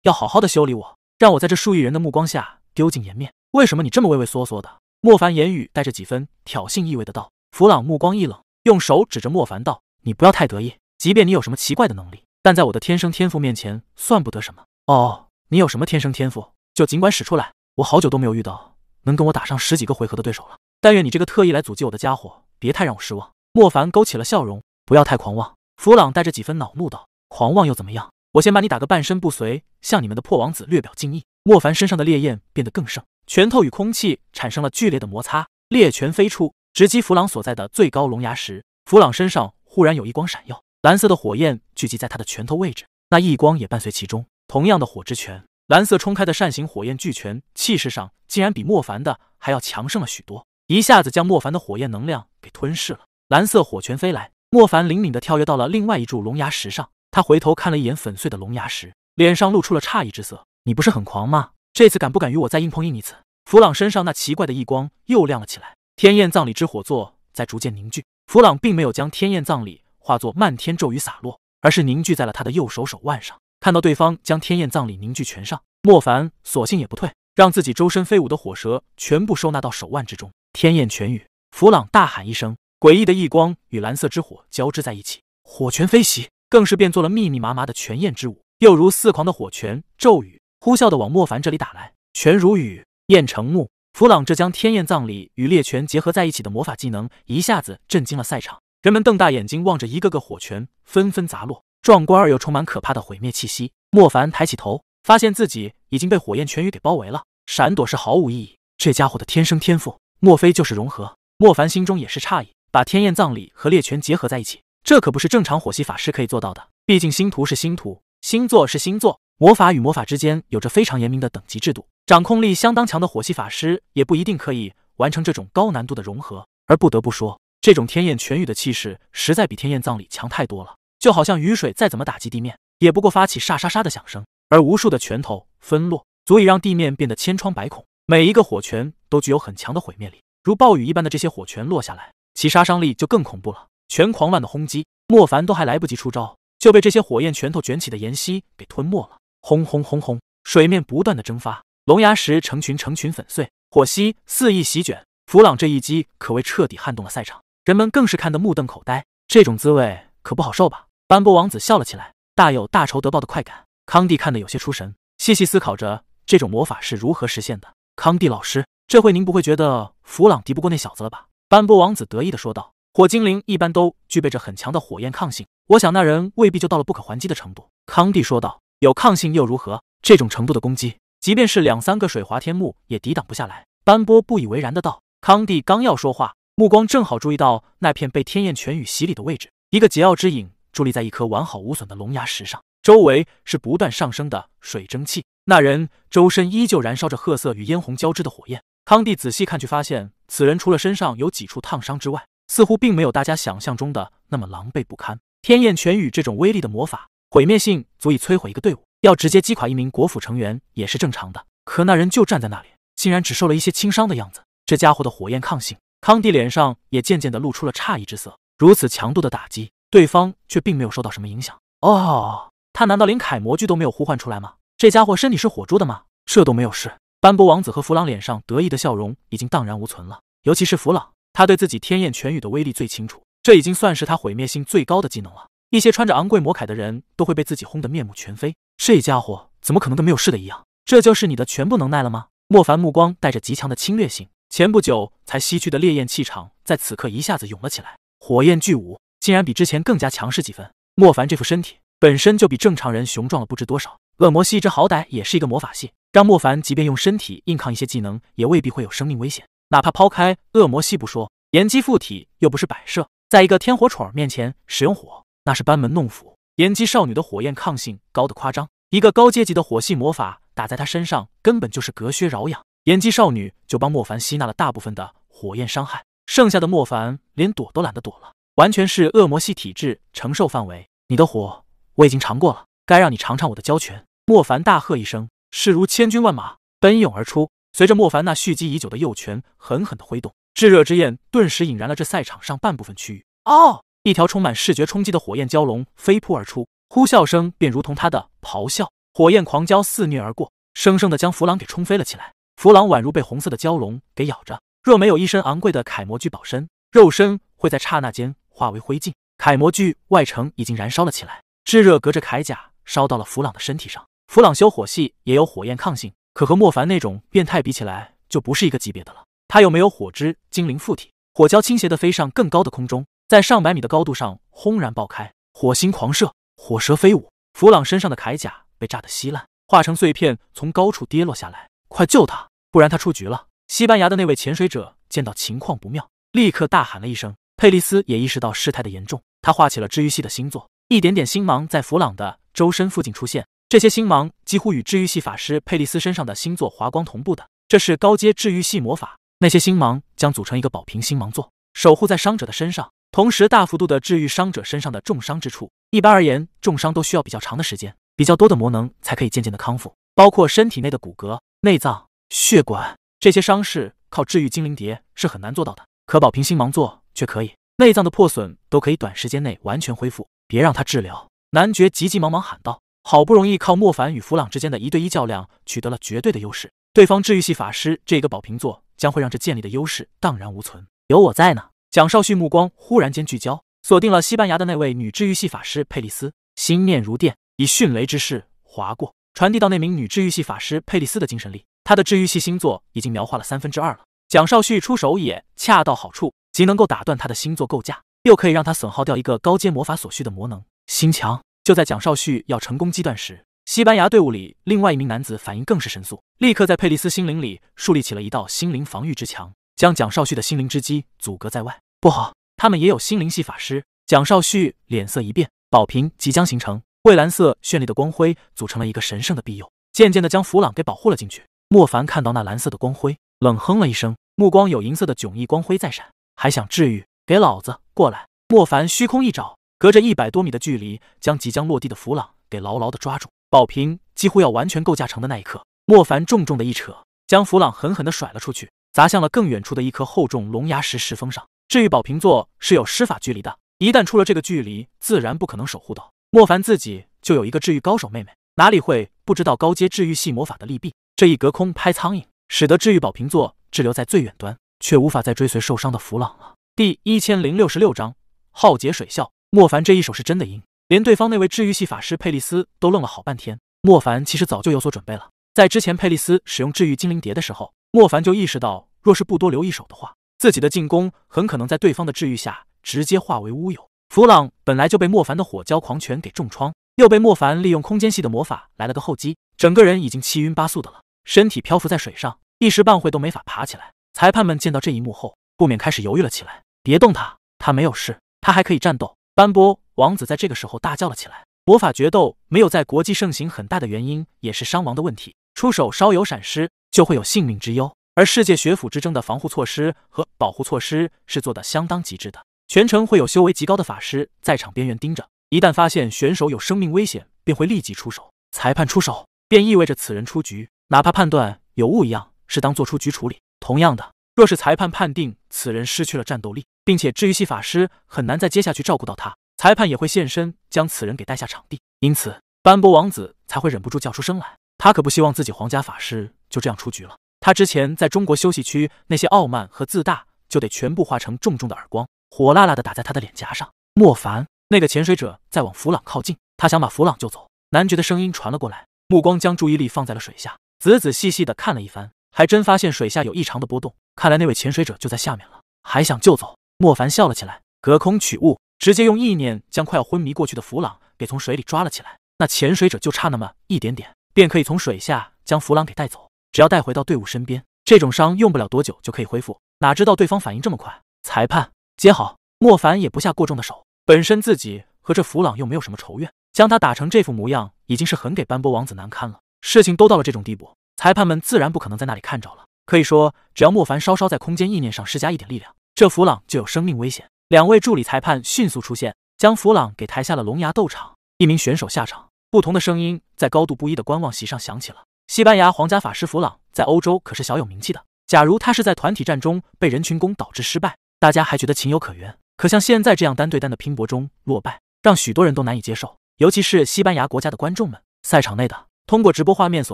A: 要好好的修理我，让我在这数亿人的目光下丢尽颜面。为什么你这么畏畏缩缩的？莫凡言语带着几分挑衅意味的道。弗朗目光一冷，用手指着莫凡道：“你不要太得意，即便你有什么奇怪的能力，但在我的天生天赋面前算不得什么。哦，你有什么天生天赋，就尽管使出来。我好久都没有遇到能跟我打上十几个回合的对手了。但愿你这个特意来阻击我的家伙，别太让我失望。”莫凡勾起了笑容，不要太狂妄。弗朗带着几分恼怒道：“狂妄又怎么样？”我先把你打个半身不遂，向你们的破王子略表敬意。莫凡身上的烈焰变得更盛，拳头与空气产生了剧烈的摩擦，烈拳飞出，直击弗朗所在的最高龙牙石。弗朗身上忽然有一光闪耀，蓝色的火焰聚集在他的拳头位置，那异光也伴随其中。同样的火之拳，蓝色冲开的扇形火焰巨拳，气势上竟然比莫凡的还要强盛了许多，一下子将莫凡的火焰能量给吞噬了。蓝色火拳飞来，莫凡灵敏的跳跃到了另外一柱龙牙石上。他回头看了一眼粉碎的龙牙石，脸上露出了诧异之色。你不是很狂吗？这次敢不敢与我再硬碰硬一次？弗朗身上那奇怪的异光又亮了起来，天焰葬礼之火座在逐渐凝聚。弗朗并没有将天焰葬礼化作漫天骤雨洒落，而是凝聚在了他的右手手腕上。看到对方将天焰葬礼凝聚全上，莫凡索性也不退，让自己周身飞舞的火蛇全部收纳到手腕之中。天焰全雨，弗朗大喊一声，诡异的异光与蓝色之火交织在一起，火拳飞袭。更是变作了密密麻麻的拳焰之舞，又如四狂的火拳骤雨呼啸的往莫凡这里打来。拳如雨，焰成木。弗朗这将天焰葬礼与猎拳结合在一起的魔法技能，一下子震惊了赛场。人们瞪大眼睛望着一个个火拳纷纷砸落，壮观而又充满可怕的毁灭气息。莫凡抬起头，发现自己已经被火焰拳雨给包围了，闪躲是毫无意义。这家伙的天生天赋，莫非就是融合？莫凡心中也是诧异，把天焰葬礼和猎拳结合在一起。这可不是正常火系法师可以做到的。毕竟星图是星图，星座是星座，魔法与魔法之间有着非常严明的等级制度。掌控力相当强的火系法师也不一定可以完成这种高难度的融合。而不得不说，这种天焰泉雨的气势实在比天焰葬礼强太多了。就好像雨水再怎么打击地面，也不过发起沙沙沙的响声，而无数的拳头分落，足以让地面变得千疮百孔。每一个火拳都具有很强的毁灭力，如暴雨一般的这些火拳落下来，其杀伤力就更恐怖了。全狂乱的轰击，莫凡都还来不及出招，就被这些火焰拳头卷起的岩息给吞没了。轰轰轰轰，水面不断的蒸发，龙牙石成群成群粉碎，火息肆意席卷。弗朗这一击可谓彻底撼动了赛场，人们更是看得目瞪口呆。这种滋味可不好受吧？斑驳王子笑了起来，大有大仇得报的快感。康帝看得有些出神，细细思考着这种魔法是如何实现的。康帝老师，这回您不会觉得弗朗敌不过那小子了吧？斑驳王子得意的说道。火精灵一般都具备着很强的火焰抗性，我想那人未必就到了不可还击的程度。”康帝说道。“有抗性又如何？这种程度的攻击，即便是两三个水华天木也抵挡不下来。”斑波不以为然的道。康帝刚要说话，目光正好注意到那片被天焰泉雨洗礼的位置，一个桀骜之影伫立在一颗完好无损的龙牙石上，周围是不断上升的水蒸气。那人周身依旧燃烧着褐色与嫣红交织的火焰，康帝仔细看去，发现此人除了身上有几处烫伤之外，似乎并没有大家想象中的那么狼狈不堪。天焰拳语这种威力的魔法，毁灭性足以摧毁一个队伍，要直接击垮一名国府成员也是正常的。可那人就站在那里，竟然只受了一些轻伤的样子。这家伙的火焰抗性，康帝脸上也渐渐的露出了诧异之色。如此强度的打击，对方却并没有受到什么影响。哦，他难道连铠模具都没有呼唤出来吗？这家伙身体是火铸的吗？这都没有事。斑驳王子和弗朗脸上得意的笑容已经荡然无存了。尤其是弗朗，他对自己天焰拳语的威力最清楚，这已经算是他毁灭性最高的技能了。一些穿着昂贵魔铠的人都会被自己轰得面目全非，这家伙怎么可能跟没有事的一样？这就是你的全部能耐了吗？莫凡目光带着极强的侵略性，前不久才吸去的烈焰气场，在此刻一下子涌了起来。火焰巨舞竟然比之前更加强势几分。莫凡这副身体本身就比正常人雄壮了不知多少。恶魔系这好歹也是一个魔法系，让莫凡即便用身体硬抗一些技能，也未必会有生命危险。哪怕抛开恶魔系不说，炎姬附体又不是摆设，在一个天火宠面前使用火，那是班门弄斧。炎姬少女的火焰抗性高得夸张，一个高阶级的火系魔法打在她身上，根本就是隔靴挠痒。炎姬少女就帮莫凡吸纳了大部分的火焰伤害。剩下的莫凡连躲都懒得躲了，完全是恶魔系体质承受范围。你的火我已经尝过了，该让你尝尝我的交拳。莫凡大喝一声，势如千军万马奔涌而出。随着莫凡那蓄积已久的右拳狠狠的挥动，炙热之焰顿时引燃了这赛场上半部分区域。哦！一条充满视觉冲击的火焰蛟龙飞扑而出，呼啸声便如同他的咆哮，火焰狂蛟肆虐而过，生生的将弗朗给冲飞了起来。弗朗宛如被红色的蛟龙给咬着。若没有一身昂贵的铠魔具保身，肉身会在刹那间化为灰烬。铠魔具外层已经燃烧了起来，炙热隔着铠甲烧到了弗朗的身体上。弗朗修火系也有火焰抗性，可和莫凡那种变态比起来，就不是一个级别的了。他又没有火之精灵附体，火蛟倾斜的飞上更高的空中，在上百米的高度上轰然爆开，火星狂射，火蛇飞舞。弗朗身上的铠甲被炸得稀烂，化成碎片从高处跌落下来。快救他，不然他出局了。西班牙的那位潜水者见到情况不妙，立刻大喊了一声。佩利斯也意识到事态的严重，他画起了治愈系的星座，一点点星芒在弗朗的周身附近出现。这些星芒几乎与治愈系法师佩利斯身上的星座华光同步的，这是高阶治愈系魔法。那些星芒将组成一个宝瓶星芒座，守护在伤者的身上，同时大幅度的治愈伤者身上的重伤之处。一般而言，重伤都需要比较长的时间，比较多的魔能才可以渐渐的康复，包括身体内的骨骼、内脏、血管。这些伤势靠治愈精灵蝶是很难做到的，可宝瓶星芒座却可以，内脏的破损都可以短时间内完全恢复。别让他治疗！男爵急急忙忙喊道。好不容易靠莫凡与弗朗之间的一对一较量取得了绝对的优势，对方治愈系法师这个宝瓶座将会让这建立的优势荡然无存。有我在呢！蒋少旭目光忽然间聚焦，锁定了西班牙的那位女治愈系法师佩丽斯，心念如电，以迅雷之势划过，传递到那名女治愈系法师佩丽斯的精神力。他的治愈系星座已经描画了三分之二了，蒋少旭出手也恰到好处，既能够打断他的星座构架，又可以让他损耗掉一个高阶魔法所需的魔能。心强！就在蒋少旭要成功击断时，西班牙队伍里另外一名男子反应更是神速，立刻在佩利斯心灵里树立起了一道心灵防御之墙，将蒋少旭的心灵之机阻隔在外。不好，他们也有心灵系法师！蒋少旭脸色一变，宝瓶即将形成，蔚蓝色绚丽的光辉组成了一个神圣的庇佑，渐渐的将弗朗给保护了进去。莫凡看到那蓝色的光辉，冷哼了一声，目光有银色的迥异光辉在闪，还想治愈？给老子过来！莫凡虚空一爪，隔着一百多米的距离，将即将落地的弗朗给牢牢的抓住。宝瓶几乎要完全构架成的那一刻，莫凡重重的一扯，将弗朗狠狠的甩了出去，砸向了更远处的一颗厚重龙牙石石峰上。治愈宝瓶座是有施法距离的，一旦出了这个距离，自然不可能守护到。莫凡自己就有一个治愈高手妹妹，哪里会不知道高阶治愈系魔法的利弊？这一隔空拍苍蝇，使得治愈宝瓶座滞留在最远端，却无法再追随受伤的弗朗了。第一千零六十六章浩劫水啸。莫凡这一手是真的阴，连对方那位治愈系法师佩利斯都愣了好半天。莫凡其实早就有所准备了，在之前佩利斯使用治愈精灵蝶的时候，莫凡就意识到，若是不多留一手的话，自己的进攻很可能在对方的治愈下直接化为乌有。弗朗本来就被莫凡的火蛟狂拳给重创，又被莫凡利用空间系的魔法来了个后击。整个人已经七晕八素的了，身体漂浮在水上，一时半会都没法爬起来。裁判们见到这一幕后，不免开始犹豫了起来。别动他，他没有事，他还可以战斗。斑驳王子在这个时候大叫了起来。魔法决斗没有在国际盛行，很大的原因也是伤亡的问题。出手稍有闪失，就会有性命之忧。而世界学府之争的防护措施和保护措施是做的相当极致的，全程会有修为极高的法师在场边缘盯着，一旦发现选手有生命危险，便会立即出手。裁判出手，便意味着此人出局，哪怕判断有误一样，是当做出局处理。同样的，若是裁判判定此人失去了战斗力，并且治愈系法师很难再接下去照顾到他，裁判也会现身将此人给带下场地。因此，斑驳王子才会忍不住叫出声来。他可不希望自己皇家法师就这样出局了。他之前在中国休息区那些傲慢和自大，就得全部化成重重的耳光，火辣辣的打在他的脸颊上。莫凡，那个潜水者在往弗朗靠近，他想把弗朗救走。男爵的声音传了过来，目光将注意力放在了水下，仔仔细细的看了一番，还真发现水下有异常的波动。看来那位潜水者就在下面了，还想救走？莫凡笑了起来，隔空取物，直接用意念将快要昏迷过去的弗朗给从水里抓了起来。那潜水者就差那么一点点，便可以从水下将弗朗给带走。只要带回到队伍身边，这种伤用不了多久就可以恢复。哪知道对方反应这么快！裁判接好，莫凡也不下过重的手。本身自己和这弗朗又没有什么仇怨，将他打成这副模样，已经是很给斑驳王子难堪了。事情都到了这种地步，裁判们自然不可能在那里看着了。可以说，只要莫凡稍稍在空间意念上施加一点力量，这弗朗就有生命危险。两位助理裁判迅速出现，将弗朗给抬下了龙牙斗场。一名选手下场，不同的声音在高度不一的观望席上响起了。西班牙皇家法师弗朗在欧洲可是小有名气的。假如他是在团体战中被人群攻导致失败，大家还觉得情有可原；可像现在这样单对单的拼搏中落败，让许多人都难以接受。尤其是西班牙国家的观众们，赛场内的通过直播画面所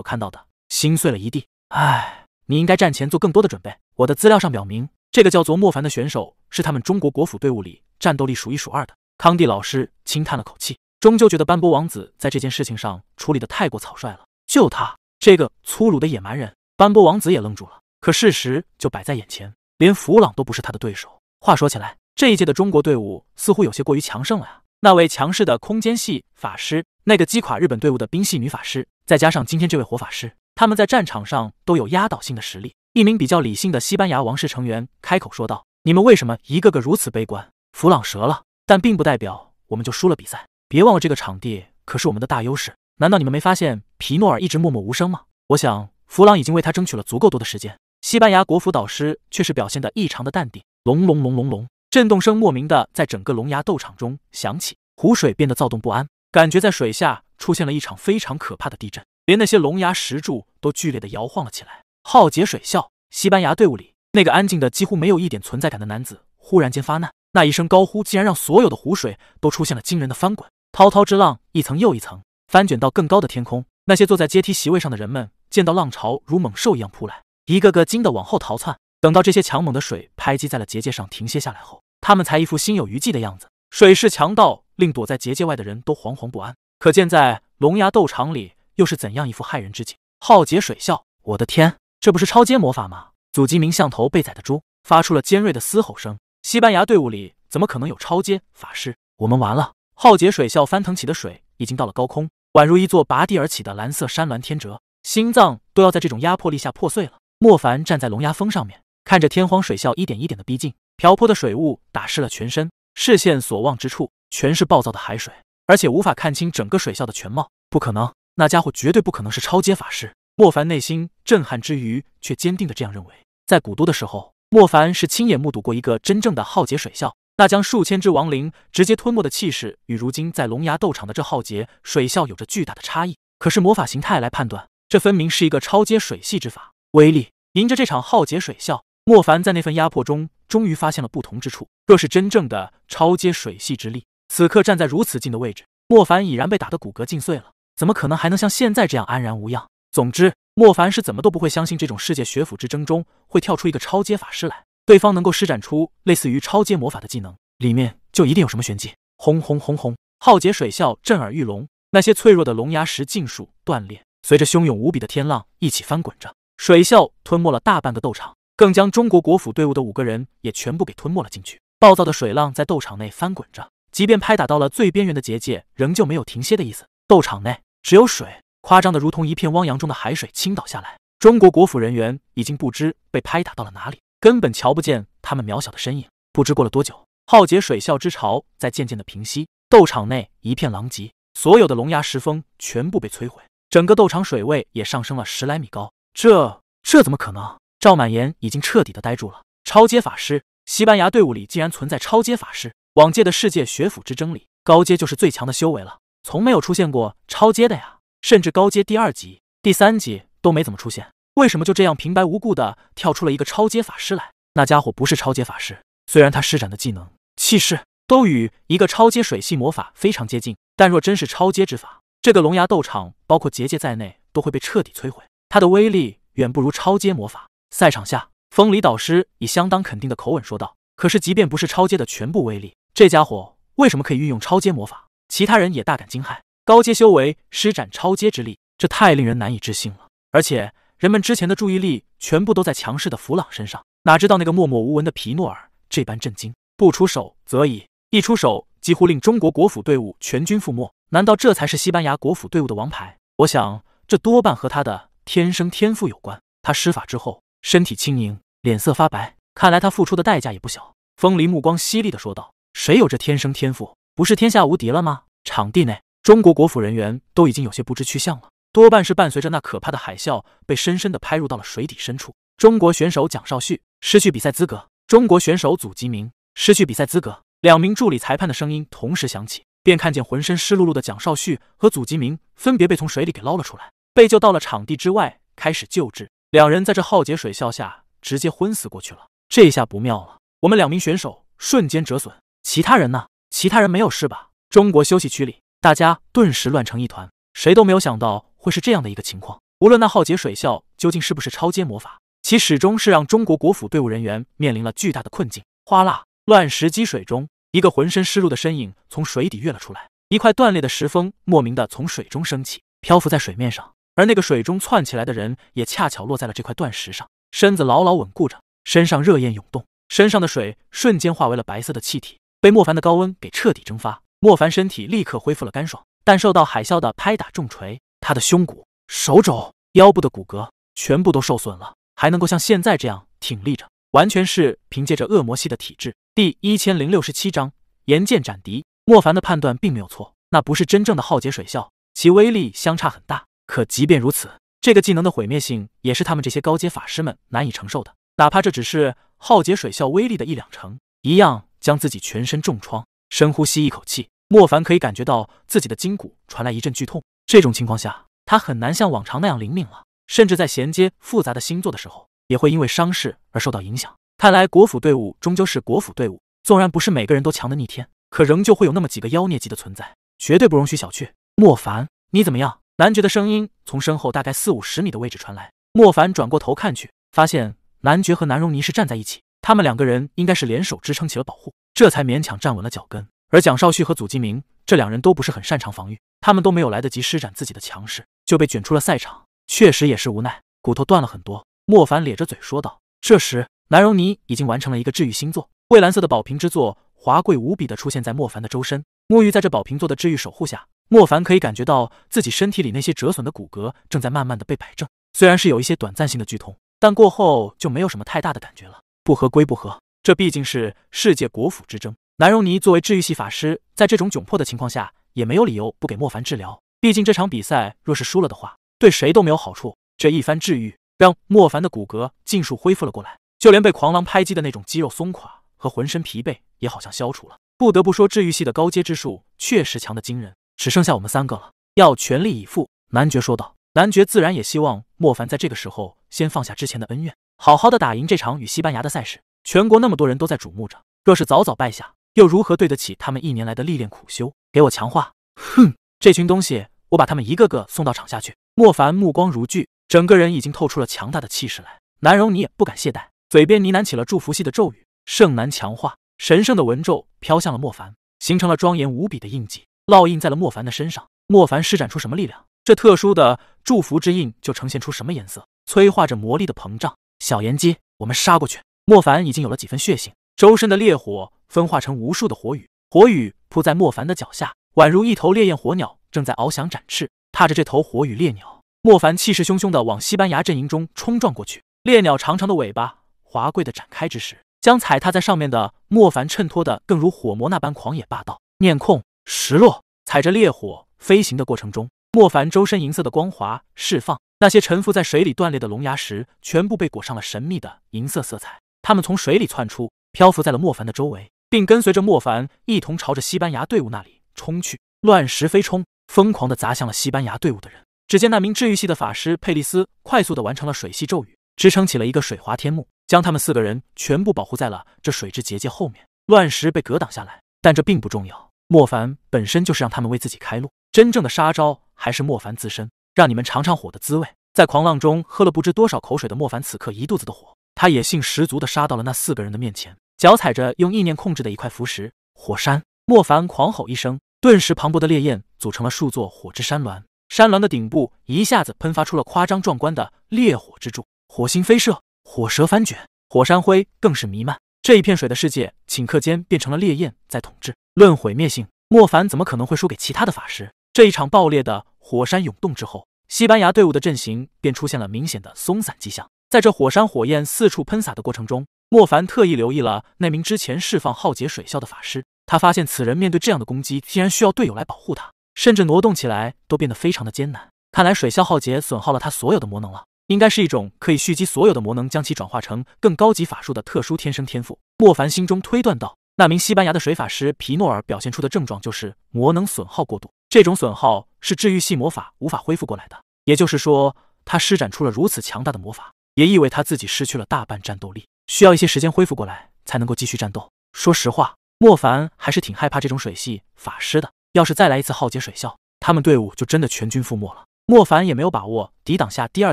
A: 看到的，心碎了一地。唉，你应该战前做更多的准备。我的资料上表明，这个叫做莫凡的选手是他们中国国府队伍里战斗力数一数二的。康帝老师轻叹了口气，终究觉得斑驳王子在这件事情上处理的太过草率了。就他。这个粗鲁的野蛮人，斑驳王子也愣住了。可事实就摆在眼前，连弗朗都不是他的对手。话说起来，这一届的中国队伍似乎有些过于强盛了呀。那位强势的空间系法师，那个击垮日本队伍的冰系女法师，再加上今天这位火法师，他们在战场上都有压倒性的实力。一名比较理性的西班牙王室成员开口说道：“你们为什么一个个如此悲观？”弗朗折了，但并不代表我们就输了比赛。别忘了，这个场地可是我们的大优势。难道你们没发现皮诺尔一直默默无声吗？我想弗朗已经为他争取了足够多的时间。西班牙国服导师却是表现得异常的淡定。隆隆隆隆隆，震动声莫名的在整个龙牙斗场中响起，湖水变得躁动不安，感觉在水下出现了一场非常可怕的地震，连那些龙牙石柱都剧烈的摇晃了起来。浩劫水啸！西班牙队伍里那个安静的几乎没有一点存在感的男子忽然间发难，那一声高呼竟然让所有的湖水都出现了惊人的翻滚，滔滔之浪一层又一层。翻卷到更高的天空，那些坐在阶梯席位上的人们见到浪潮如猛兽一样扑来，一个个惊得往后逃窜。等到这些强猛的水拍击在了结界上停歇下来后，他们才一副心有余悸的样子。水势强到令躲在结界外的人都惶惶不安，可见在龙牙斗场里又是怎样一副骇人之景。浩劫水啸！我的天，这不是超阶魔法吗？祖基明像头被宰的猪，发出了尖锐的嘶吼声。西班牙队伍里怎么可能有超阶法师？我们完了！浩劫水啸翻腾起的水已经到了高空。宛如一座拔地而起的蓝色山峦天折，心脏都要在这种压迫力下破碎了。莫凡站在龙牙峰上面，看着天荒水啸一点一点的逼近，瓢泼的水雾打湿了全身，视线所望之处全是暴躁的海水，而且无法看清整个水啸的全貌。不可能，那家伙绝对不可能是超阶法师。莫凡内心震撼之余，却坚定的这样认为。在古都的时候，莫凡是亲眼目睹过一个真正的浩劫水啸。那将数千只亡灵直接吞没的气势，与如今在龙牙斗场的这浩劫水啸有着巨大的差异。可是魔法形态来判断，这分明是一个超阶水系之法，威力迎着这场浩劫水啸，莫凡在那份压迫中，终于发现了不同之处。若是真正的超阶水系之力，此刻站在如此近的位置，莫凡已然被打得骨骼尽碎了，怎么可能还能像现在这样安然无恙？总之，莫凡是怎么都不会相信这种世界学府之争中会跳出一个超阶法师来。对方能够施展出类似于超阶魔法的技能，里面就一定有什么玄机。轰轰轰轰，浩劫水啸震耳欲聋，那些脆弱的龙牙石尽数断裂，随着汹涌无比的天浪一起翻滚着。水啸吞没了大半个斗场，更将中国国府队伍的五个人也全部给吞没了进去。暴躁的水浪在斗场内翻滚着，即便拍打到了最边缘的结界，仍旧没有停歇的意思。斗场内只有水，夸张的如同一片汪洋中的海水倾倒下来。中国国府人员已经不知被拍打到了哪里。根本瞧不见他们渺小的身影。不知过了多久，浩劫水啸之潮在渐渐的平息，斗场内一片狼藉，所有的龙牙石峰全部被摧毁，整个斗场水位也上升了十来米高。这这怎么可能？赵满言已经彻底的呆住了。超阶法师，西班牙队伍里竟然存在超阶法师。往届的世界学府之争里，高阶就是最强的修为了，从没有出现过超阶的呀。甚至高阶第二级、第三级都没怎么出现。为什么就这样平白无故的跳出了一个超阶法师来？那家伙不是超阶法师，虽然他施展的技能、气势都与一个超阶水系魔法非常接近，但若真是超阶之法，这个龙牙斗场包括结界在内都会被彻底摧毁。他的威力远不如超阶魔法。赛场下，风离导师以相当肯定的口吻说道：“可是，即便不是超阶的全部威力，这家伙为什么可以运用超阶魔法？”其他人也大感惊骇：高阶修为施展超阶之力，这太令人难以置信了。而且，人们之前的注意力全部都在强势的弗朗身上，哪知道那个默默无闻的皮诺尔这般震惊。不出手则已，一出手几乎令中国国府队伍全军覆没。难道这才是西班牙国府队伍的王牌？我想，这多半和他的天生天赋有关。他施法之后，身体轻盈，脸色发白，看来他付出的代价也不小。风离目光犀利的说道：“谁有这天生天赋？不是天下无敌了吗？”场地内，中国国府人员都已经有些不知去向了，多半是伴随着那可怕的海啸，被深深的拍入到了水底深处。中国选手蒋少旭失去比赛资格，中国选手祖吉明失去比赛资格。两名助理裁判的声音同时响起。便看见浑身湿漉漉的蒋少旭和祖吉明分别被从水里给捞了出来，被救到了场地之外，开始救治。两人在这浩劫水啸下直接昏死过去了。这下不妙了，我们两名选手瞬间折损，其他人呢？其他人没有事吧？中国休息区里，大家顿时乱成一团，谁都没有想到会是这样的一个情况。无论那浩劫水啸究竟是不是超阶魔法，其始终是让中国国府队伍人员面临了巨大的困境。哗啦，乱石积水中。一个浑身湿漉的身影从水底跃了出来，一块断裂的石峰莫名的从水中升起，漂浮在水面上。而那个水中窜起来的人也恰巧落在了这块断石上，身子牢牢稳固着，身上热焰涌动，身上的水瞬间化为了白色的气体，被莫凡的高温给彻底蒸发。莫凡身体立刻恢复了干爽，但受到海啸的拍打重锤，他的胸骨、手肘、腰部的骨骼全部都受损了，还能够像现在这样挺立着。完全是凭借着恶魔系的体质。第一千零六十七章岩剑斩敌。莫凡的判断并没有错，那不是真正的浩劫水啸，其威力相差很大。可即便如此，这个技能的毁灭性也是他们这些高阶法师们难以承受的。哪怕这只是浩劫水啸威力的一两成，一样将自己全身重创。深呼吸一口气，莫凡可以感觉到自己的筋骨传来一阵剧痛。这种情况下，他很难像往常那样灵敏了，甚至在衔接复杂的星座的时候。也会因为伤势而受到影响。看来国府队伍终究是国府队伍，纵然不是每个人都强的逆天，可仍旧会有那么几个妖孽级的存在，绝对不容许小觑。莫凡，你怎么样？男爵的声音从身后大概四五十米的位置传来。莫凡转过头看去，发现男爵和南荣尼是站在一起，他们两个人应该是联手支撑起了保护，这才勉强站稳了脚跟。而蒋少旭和祖基明这两人都不是很擅长防御，他们都没有来得及施展自己的强势，就被卷出了赛场，确实也是无奈，骨头断了很多。莫凡咧着嘴说道。这时，南荣尼已经完成了一个治愈星座，蔚蓝色的宝瓶之座华贵无比的出现在莫凡的周身。沐浴在这宝瓶座的治愈守护下，莫凡可以感觉到自己身体里那些折损的骨骼正在慢慢的被摆正。虽然是有一些短暂性的剧痛，但过后就没有什么太大的感觉了。不和归不和，这毕竟是世界国府之争。南荣尼作为治愈系法师，在这种窘迫的情况下，也没有理由不给莫凡治疗。毕竟这场比赛若是输了的话，对谁都没有好处。这一番治愈。让莫凡的骨骼尽数恢复了过来，就连被狂狼拍击的那种肌肉松垮和浑身疲惫也好像消除了。不得不说，治愈系的高阶之术确实强的惊人。只剩下我们三个了，要全力以赴。男爵说道。男爵自然也希望莫凡在这个时候先放下之前的恩怨，好好的打赢这场与西班牙的赛事。全国那么多人都在瞩目着，若是早早败下，又如何对得起他们一年来的历练苦修？给我强化！哼，这群东西，我把他们一个个送到场下去。莫凡目光如炬。整个人已经透出了强大的气势来，南荣你也不敢懈怠，嘴边呢喃起了祝福系的咒语，圣男强化，神圣的文咒飘向了莫凡，形成了庄严无比的印记，烙印在了莫凡的身上。莫凡施展出什么力量，这特殊的祝福之印就呈现出什么颜色，催化着魔力的膨胀。小炎鸡，我们杀过去！莫凡已经有了几分血性，周身的烈火分化成无数的火雨，火雨扑在莫凡的脚下，宛如一头烈焰火鸟正在翱翔展翅，踏着这头火雨烈鸟。莫凡气势汹汹地往西班牙阵营中冲撞过去，烈鸟长长的尾巴华贵的展开之时，将踩踏在上面的莫凡衬托的更如火魔那般狂野霸道。念控石落，踩着烈火飞行的过程中，莫凡周身银色的光华释放，那些沉浮在水里断裂的龙牙石全部被裹上了神秘的银色色彩，它们从水里窜出，漂浮在了莫凡的周围，并跟随着莫凡一同朝着西班牙队伍那里冲去。乱石飞冲，疯狂地砸向了西班牙队伍的人。只见那名治愈系的法师佩利斯快速地完成了水系咒语，支撑起了一个水滑天幕，将他们四个人全部保护在了这水之结界后面。乱石被格挡下来，但这并不重要。莫凡本身就是让他们为自己开路，真正的杀招还是莫凡自身。让你们尝尝火的滋味。在狂浪中喝了不知多少口水的莫凡，此刻一肚子的火，他野性十足的杀到了那四个人的面前，脚踩着用意念控制的一块浮石火山。莫凡狂吼一声，顿时磅礴的烈焰组成了数座火之山峦。山峦的顶部一下子喷发出了夸张壮观的烈火之柱，火星飞射，火蛇翻卷，火山灰更是弥漫。这一片水的世界顷刻间变成了烈焰在统治。论毁灭性，莫凡怎么可能会输给其他的法师？这一场爆裂的火山涌动之后，西班牙队伍的阵型便出现了明显的松散迹象。在这火山火焰四处喷洒的过程中，莫凡特意留意了那名之前释放浩劫水啸的法师，他发现此人面对这样的攻击，竟然需要队友来保护他。甚至挪动起来都变得非常的艰难。看来水啸浩劫损耗了他所有的魔能了，应该是一种可以蓄积所有的魔能，将其转化成更高级法术的特殊天生天赋。莫凡心中推断道：“那名西班牙的水法师皮诺尔表现出的症状就是魔能损耗过度，这种损耗是治愈系魔法无法恢复过来的。也就是说，他施展出了如此强大的魔法，也意味他自己失去了大半战斗力，需要一些时间恢复过来才能够继续战斗。说实话，莫凡还是挺害怕这种水系法师的。”要是再来一次浩劫水啸，他们队伍就真的全军覆没了。莫凡也没有把握抵挡下第二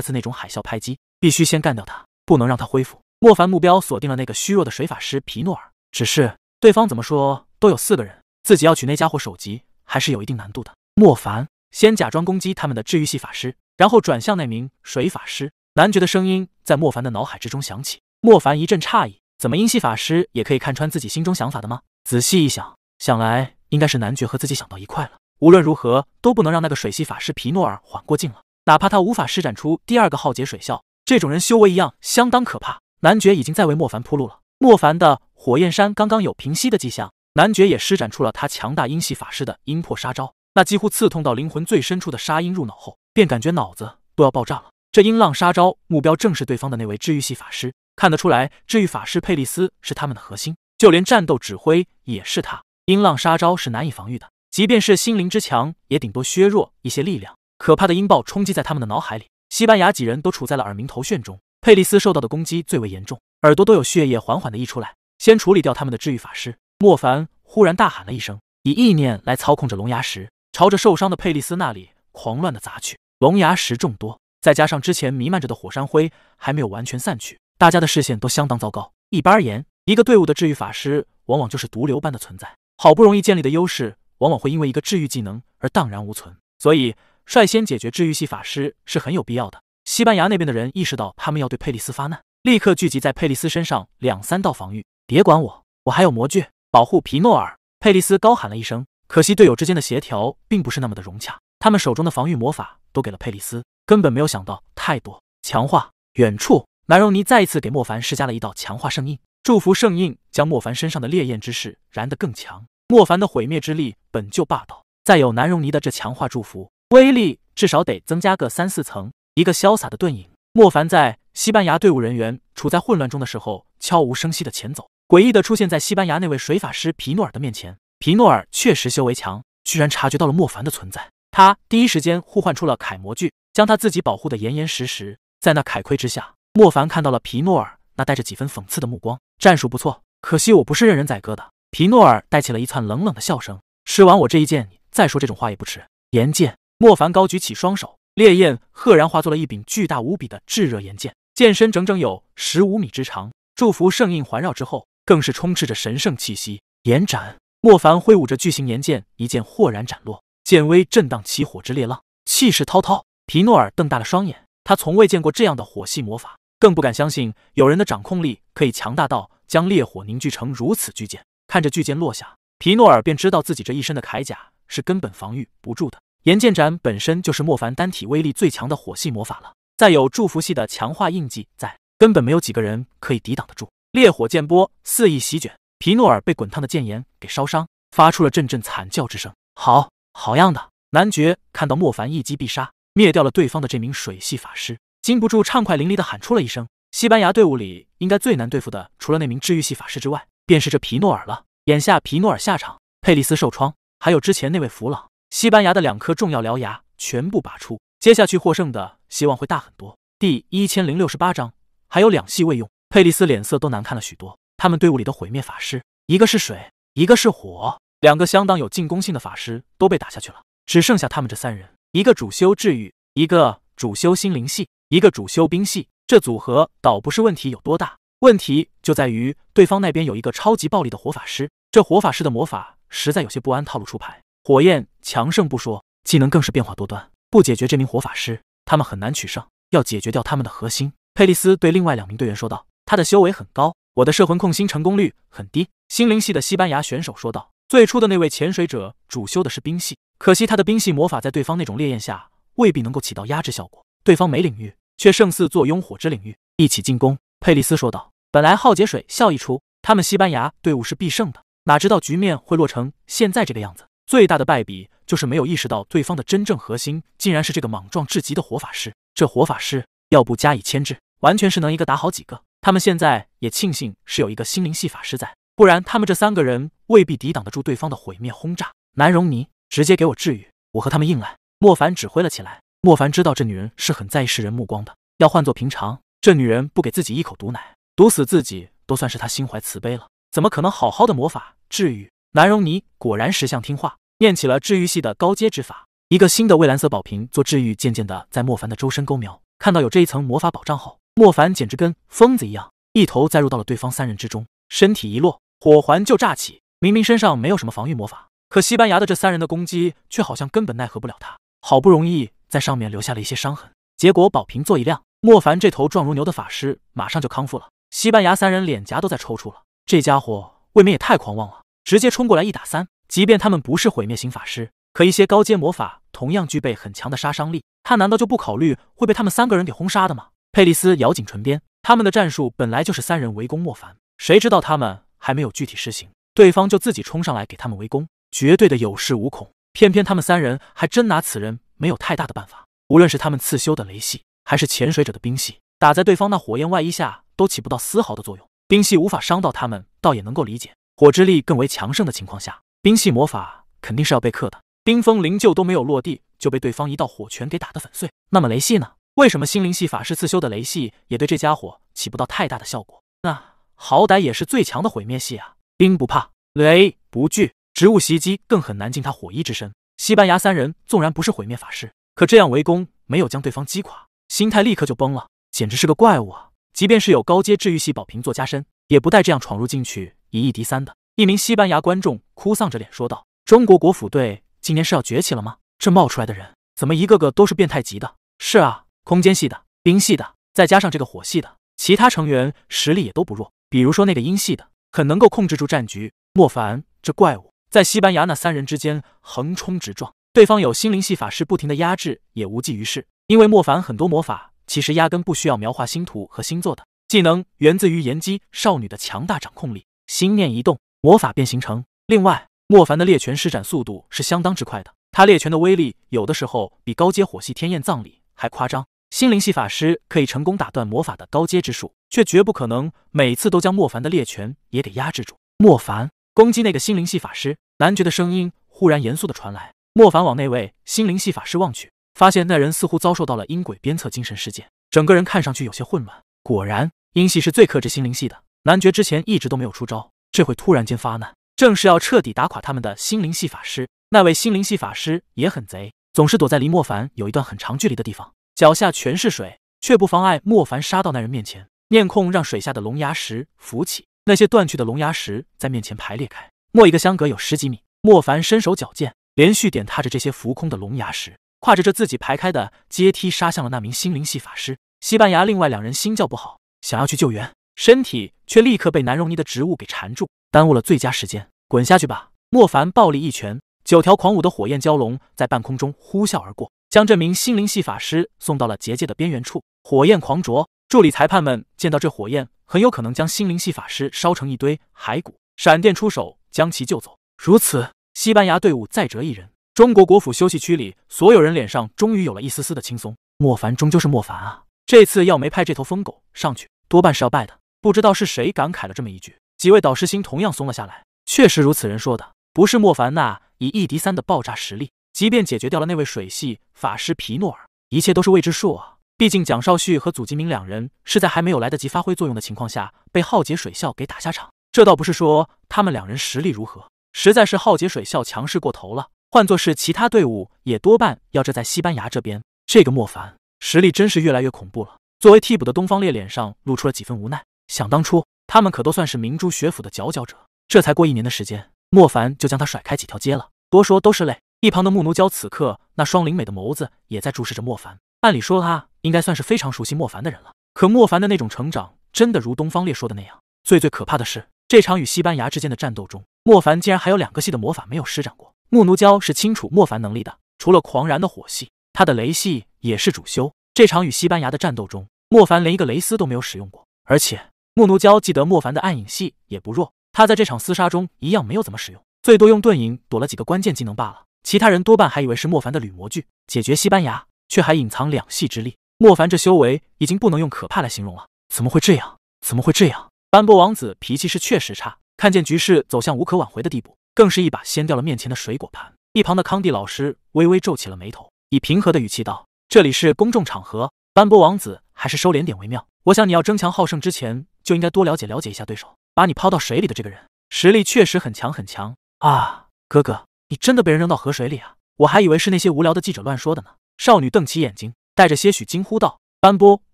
A: 次那种海啸拍击，必须先干掉他，不能让他恢复。莫凡目标锁定了那个虚弱的水法师皮诺尔，只是对方怎么说都有四个人，自己要取那家伙首级还是有一定难度的。莫凡先假装攻击他们的治愈系法师，然后转向那名水法师。男爵的声音在莫凡的脑海之中响起，莫凡一阵诧异，怎么阴系法师也可以看穿自己心中想法的吗？仔细一想，想来。应该是男爵和自己想到一块了。无论如何，都不能让那个水系法师皮诺尔缓过劲了。哪怕他无法施展出第二个浩劫水啸，这种人修为一样相当可怕。男爵已经在为莫凡铺路了。莫凡的火焰山刚刚有平息的迹象，男爵也施展出了他强大阴系法师的阴破杀招。那几乎刺痛到灵魂最深处的杀音入脑后，便感觉脑子都要爆炸了。这音浪杀招目标正是对方的那位治愈系法师。看得出来，治愈法师佩利斯是他们的核心，就连战斗指挥也是他。音浪杀招是难以防御的，即便是心。灵之强，也顶多削弱一些力量。可怕的音爆冲击在他们的脑海里，西班牙几人都处在了耳鸣头眩中。佩利斯受到的攻击最为严重，耳朵都有血液缓缓的溢出来。先处理掉他们的治愈法师。莫凡忽然大喊了一声，以意念来操控着龙牙石，朝着受伤的佩利斯那里狂乱的砸去。龙牙石众多，再加上之前弥漫着的火山灰还没有完全散去，大家的视线都相当糟糕。一般而言，一个队伍的治愈法师往往就是毒瘤般的存在。好不容易建立的优势，往往会因为一个治愈技能而荡然无存，所以率先解决治愈系法师是很有必要的。西班牙那边的人意识到他们要对佩利斯发难，立刻聚集在佩利斯身上两三道防御。别管我，我还有魔具保护皮诺尔。佩利斯高喊了一声，可惜队友之间的协调并不是那么的融洽，他们手中的防御魔法都给了佩利斯，根本没有想到太多强化。远处，南荣尼再一次给莫凡施加了一道强化圣印。祝福圣印将莫凡身上的烈焰之势燃得更强。莫凡的毁灭之力本就霸道，再有南荣尼的这强化祝福，威力至少得增加个三四层。一个潇洒的遁影，莫凡在西班牙队伍人员处在混乱中的时候，悄无声息的前走，诡异的出现在西班牙那位水法师皮诺尔的面前。皮诺尔确实修为强，居然察觉到了莫凡的存在，他第一时间呼唤出了铠魔具，将他自己保护的严严实实。在那铠盔之下，莫凡看到了皮诺尔那带着几分讽刺的目光。战术不错，可惜我不是任人宰割的。皮诺尔带起了一串冷冷的笑声。吃完我这一剑，再说这种话也不迟。炎剑，莫凡高举起双手，烈焰赫然化作了一柄巨大无比的炙热炎剑，剑身整整有十五米之长。祝福圣印环绕之后，更是充斥着神圣气息。炎斩，莫凡挥舞着巨型炎剑，一剑豁然斩落，剑威震荡起火之烈浪，气势滔滔。皮诺尔瞪大了双眼，他从未见过这样的火系魔法。更不敢相信有人的掌控力可以强大到将烈火凝聚成如此巨剑。看着巨剑落下，皮诺尔便知道自己这一身的铠甲是根本防御不住的。炎剑斩本身就是莫凡单体威力最强的火系魔法了，再有祝福系的强化印记在，根本没有几个人可以抵挡得住。烈火剑波肆意席卷，皮诺尔被滚烫的剑炎给烧伤，发出了阵阵惨叫之声。好好样的！男爵看到莫凡一击必杀。灭掉了对方的这名水系法师，禁不住畅快淋漓的喊出了一声：“西班牙队伍里应该最难对付的，除了那名治愈系法师之外，便是这皮诺尔了。眼下皮诺尔下场，佩利斯受创，还有之前那位弗朗，西班牙的两颗重要獠牙全部拔出，接下去获胜的希望会大很多。”第一千零六十八章，还有两系未用，佩利斯脸色都难看了许多。他们队伍里的毁灭法师，一个是水，一个是火，两个相当有进攻性的法师都被打下去了，只剩下他们这三人，一个主修治愈，一个主修心灵系，一个主修兵系。这组合倒不是问题有多大，问题就在于对方那边有一个超级暴力的火法师，这火法师的魔法实在有些不按套路出牌。火焰强盛不说，技能更是变化多端，不解决这名火法师，他们很难取胜。要解决掉他们的核心，佩利斯对另外两名队员说道：“他的修为很高，我的摄魂控心成功率很低。”心灵系的西班牙选手说道：“最初的那位潜水者主修的是冰系，可惜他的冰系魔法在对方那种烈焰下未必能够起到压制效果。对方没领域，却胜似坐拥火之领域。一起进攻。”佩利斯说道：“本来浩劫水笑一出，他们西班牙队伍是必胜的，哪知道局面会落成现在这个样子。最大的败笔就是没有意识到对方的真正核心竟然是这个莽撞至极的火法师。”这火法师要不加以牵制，完全是能一个打好几个。他们现在也庆幸是有一个心灵系法师在，不然他们这三个人未必抵挡得住对方的毁灭轰炸。南荣尼，直接给我治愈，我和他们硬来。莫凡指挥了起来。莫凡知道这女人是很在意世人目光的，要换做平常，这女人不给自己一口毒奶，毒死自己都算是他心怀慈悲了，怎么可能好好的魔法治愈？南荣尼果然识相听话，念起了治愈系的高阶之法。一个新的蔚蓝色宝瓶做治愈，渐渐的在莫凡的周身勾描。看到有这一层魔法保障后，莫凡简直跟疯子一样，一头栽入到了对方三人之中。身体一落，火环就炸起。明明身上没有什么防御魔法，可西班牙的这三人的攻击却好像根本奈何不了他。好不容易在上面留下了一些伤痕，结果宝瓶做一亮，莫凡这头壮如牛的法师马上就康复了。西班牙三人脸颊都在抽搐了，这家伙未免也太狂妄了，直接冲过来一打三。即便他们不是毁灭型法师。可一些高阶魔法同样具备很强的杀伤力，他难道就不考虑会被他们三个人给轰杀的吗？佩利斯咬紧唇边，他们的战术本来就是三人围攻莫凡，谁知道他们还没有具体施行，对方就自己冲上来给他们围攻，绝对的有恃无恐。偏偏他们三人还真拿此人没有太大的办法，无论是他们刺修的雷系，还是潜水者的冰系，打在对方那火焰外衣下都起不到丝毫的作用。冰系无法伤到他们，倒也能够理解。火之力更为强盛的情况下，冰系魔法肯定是要被克的。冰封灵柩都没有落地，就被对方一道火拳给打得粉碎。那么雷系呢？为什么心灵系法师刺修的雷系也对这家伙起不到太大的效果？那好歹也是最强的毁灭系啊！冰不怕，雷不惧，植物袭击更很难进他火衣之身。西班牙三人纵然不是毁灭法师，可这样围攻没有将对方击垮，心态立刻就崩了，简直是个怪物啊！即便是有高阶治愈系宝瓶做加身，也不带这样闯入进去以一敌三的。一名西班牙观众哭丧着脸说道：“中国国府队。”今年是要崛起了吗？这冒出来的人怎么一个个都是变态级的？是啊，空间系的、冰系的，再加上这个火系的，其他成员实力也都不弱。比如说那个阴系的，很能够控制住战局。莫凡这怪物在西班牙那三人之间横冲直撞，对方有心灵系法师不停的压制，也无济于事。因为莫凡很多魔法其实压根不需要描画星图和星座的，技能源自于炎姬少女的强大掌控力，心念一动，魔法便形成。另外。莫凡的猎拳施展速度是相当之快的，他猎拳的威力有的时候比高阶火系天焰葬礼还夸张。心灵系法师可以成功打断魔法的高阶之术，却绝不可能每次都将莫凡的猎拳也给压制住。莫凡攻击那个心灵系法师，男爵的声音忽然严肃的传来。莫凡往那位心灵系法师望去，发现那人似乎遭受到了阴鬼鞭策精神事件，整个人看上去有些混乱。果然，阴系是最克制心灵系的，男爵之前一直都没有出招，这会突然间发难。正是要彻底打垮他们的心灵系法师。那位心灵系法师也很贼，总是躲在离莫凡有一段很长距离的地方，脚下全是水，却不妨碍莫凡杀到那人面前。念控让水下的龙牙石浮起，那些断去的龙牙石在面前排列开，莫一个相隔有十几米。莫凡身手矫健，连续点踏着这些浮空的龙牙石，跨着这自己排开的阶梯，杀向了那名心灵系法师。西班牙另外两人心叫不好，想要去救援，身体却立刻被南荣尼的植物给缠住。耽误了最佳时间，滚下去吧！莫凡暴力一拳，九条狂舞的火焰蛟龙在半空中呼啸而过，将这名心灵系法师送到了结界的边缘处。火焰狂灼，助理裁判们见到这火焰，很有可能将心灵系法师烧成一堆骸骨，闪电出手将其救走。如此，西班牙队伍再折一人，中国国府休息区里，所有人脸上终于有了一丝丝的轻松。莫凡终究是莫凡啊，这次要没派这头疯狗上去，多半是要败的。不知道是谁感慨了这么一句，几位导师心同样松了下来。确实如此人说的，不是莫凡那以一敌三的爆炸实力，即便解决掉了那位水系法师皮诺尔，一切都是未知数啊。毕竟蒋少旭和祖基明两人是在还没有来得及发挥作用的情况下，被浩劫水校给打下场。这倒不是说他们两人实力如何，实在是浩劫水校强势过头了。换作是其他队伍，也多半要这在西班牙这边。这个莫凡实力真是越来越恐怖了。作为替补的东方烈脸上露出了几分无奈。想当初，他们可都算是明珠学府的佼佼者，这才过一年的时间，莫凡就将他甩开几条街了。多说都是泪。一旁的木奴娇此刻那双灵美的眸子也在注视着莫凡。按理说他应该算是非常熟悉莫凡的人了，可莫凡的那种成长，真的如东方烈说的那样。最最可怕的是，这场与西班牙之间的战斗中，莫凡竟然还有两个系的魔法没有施展过。木奴娇是清楚莫凡能力的，除了狂燃的火系，他的雷系也是主修。这场与西班牙的战斗中，莫凡连一个雷丝都没有使用过，而且木奴娇记得莫凡的暗影系也不弱，他在这场厮杀中一样没有怎么使用，最多用盾影躲了几个关键技能罢了。其他人多半还以为是莫凡的铝模具解决西班牙，却还隐藏两系之力。莫凡这修为已经不能用可怕来形容了，怎么会这样？怎么会这样？斑驳王子脾气是确实差，看见局势走向无可挽回的地步，更是一把掀掉了面前的水果盘。一旁的康帝老师微微皱起了眉头，以平和的语气道：“这里是公众场合，斑驳王子还是收敛点为妙。我想你要争强好胜之前，就应该多了解了解一下对手。把你抛到水里的这个人，实力确实很强很强啊！哥哥，你真的被人扔到河水里啊？我还以为是那些无聊的记者乱说的呢。”少女瞪起眼睛。带着些许惊呼道：“斑波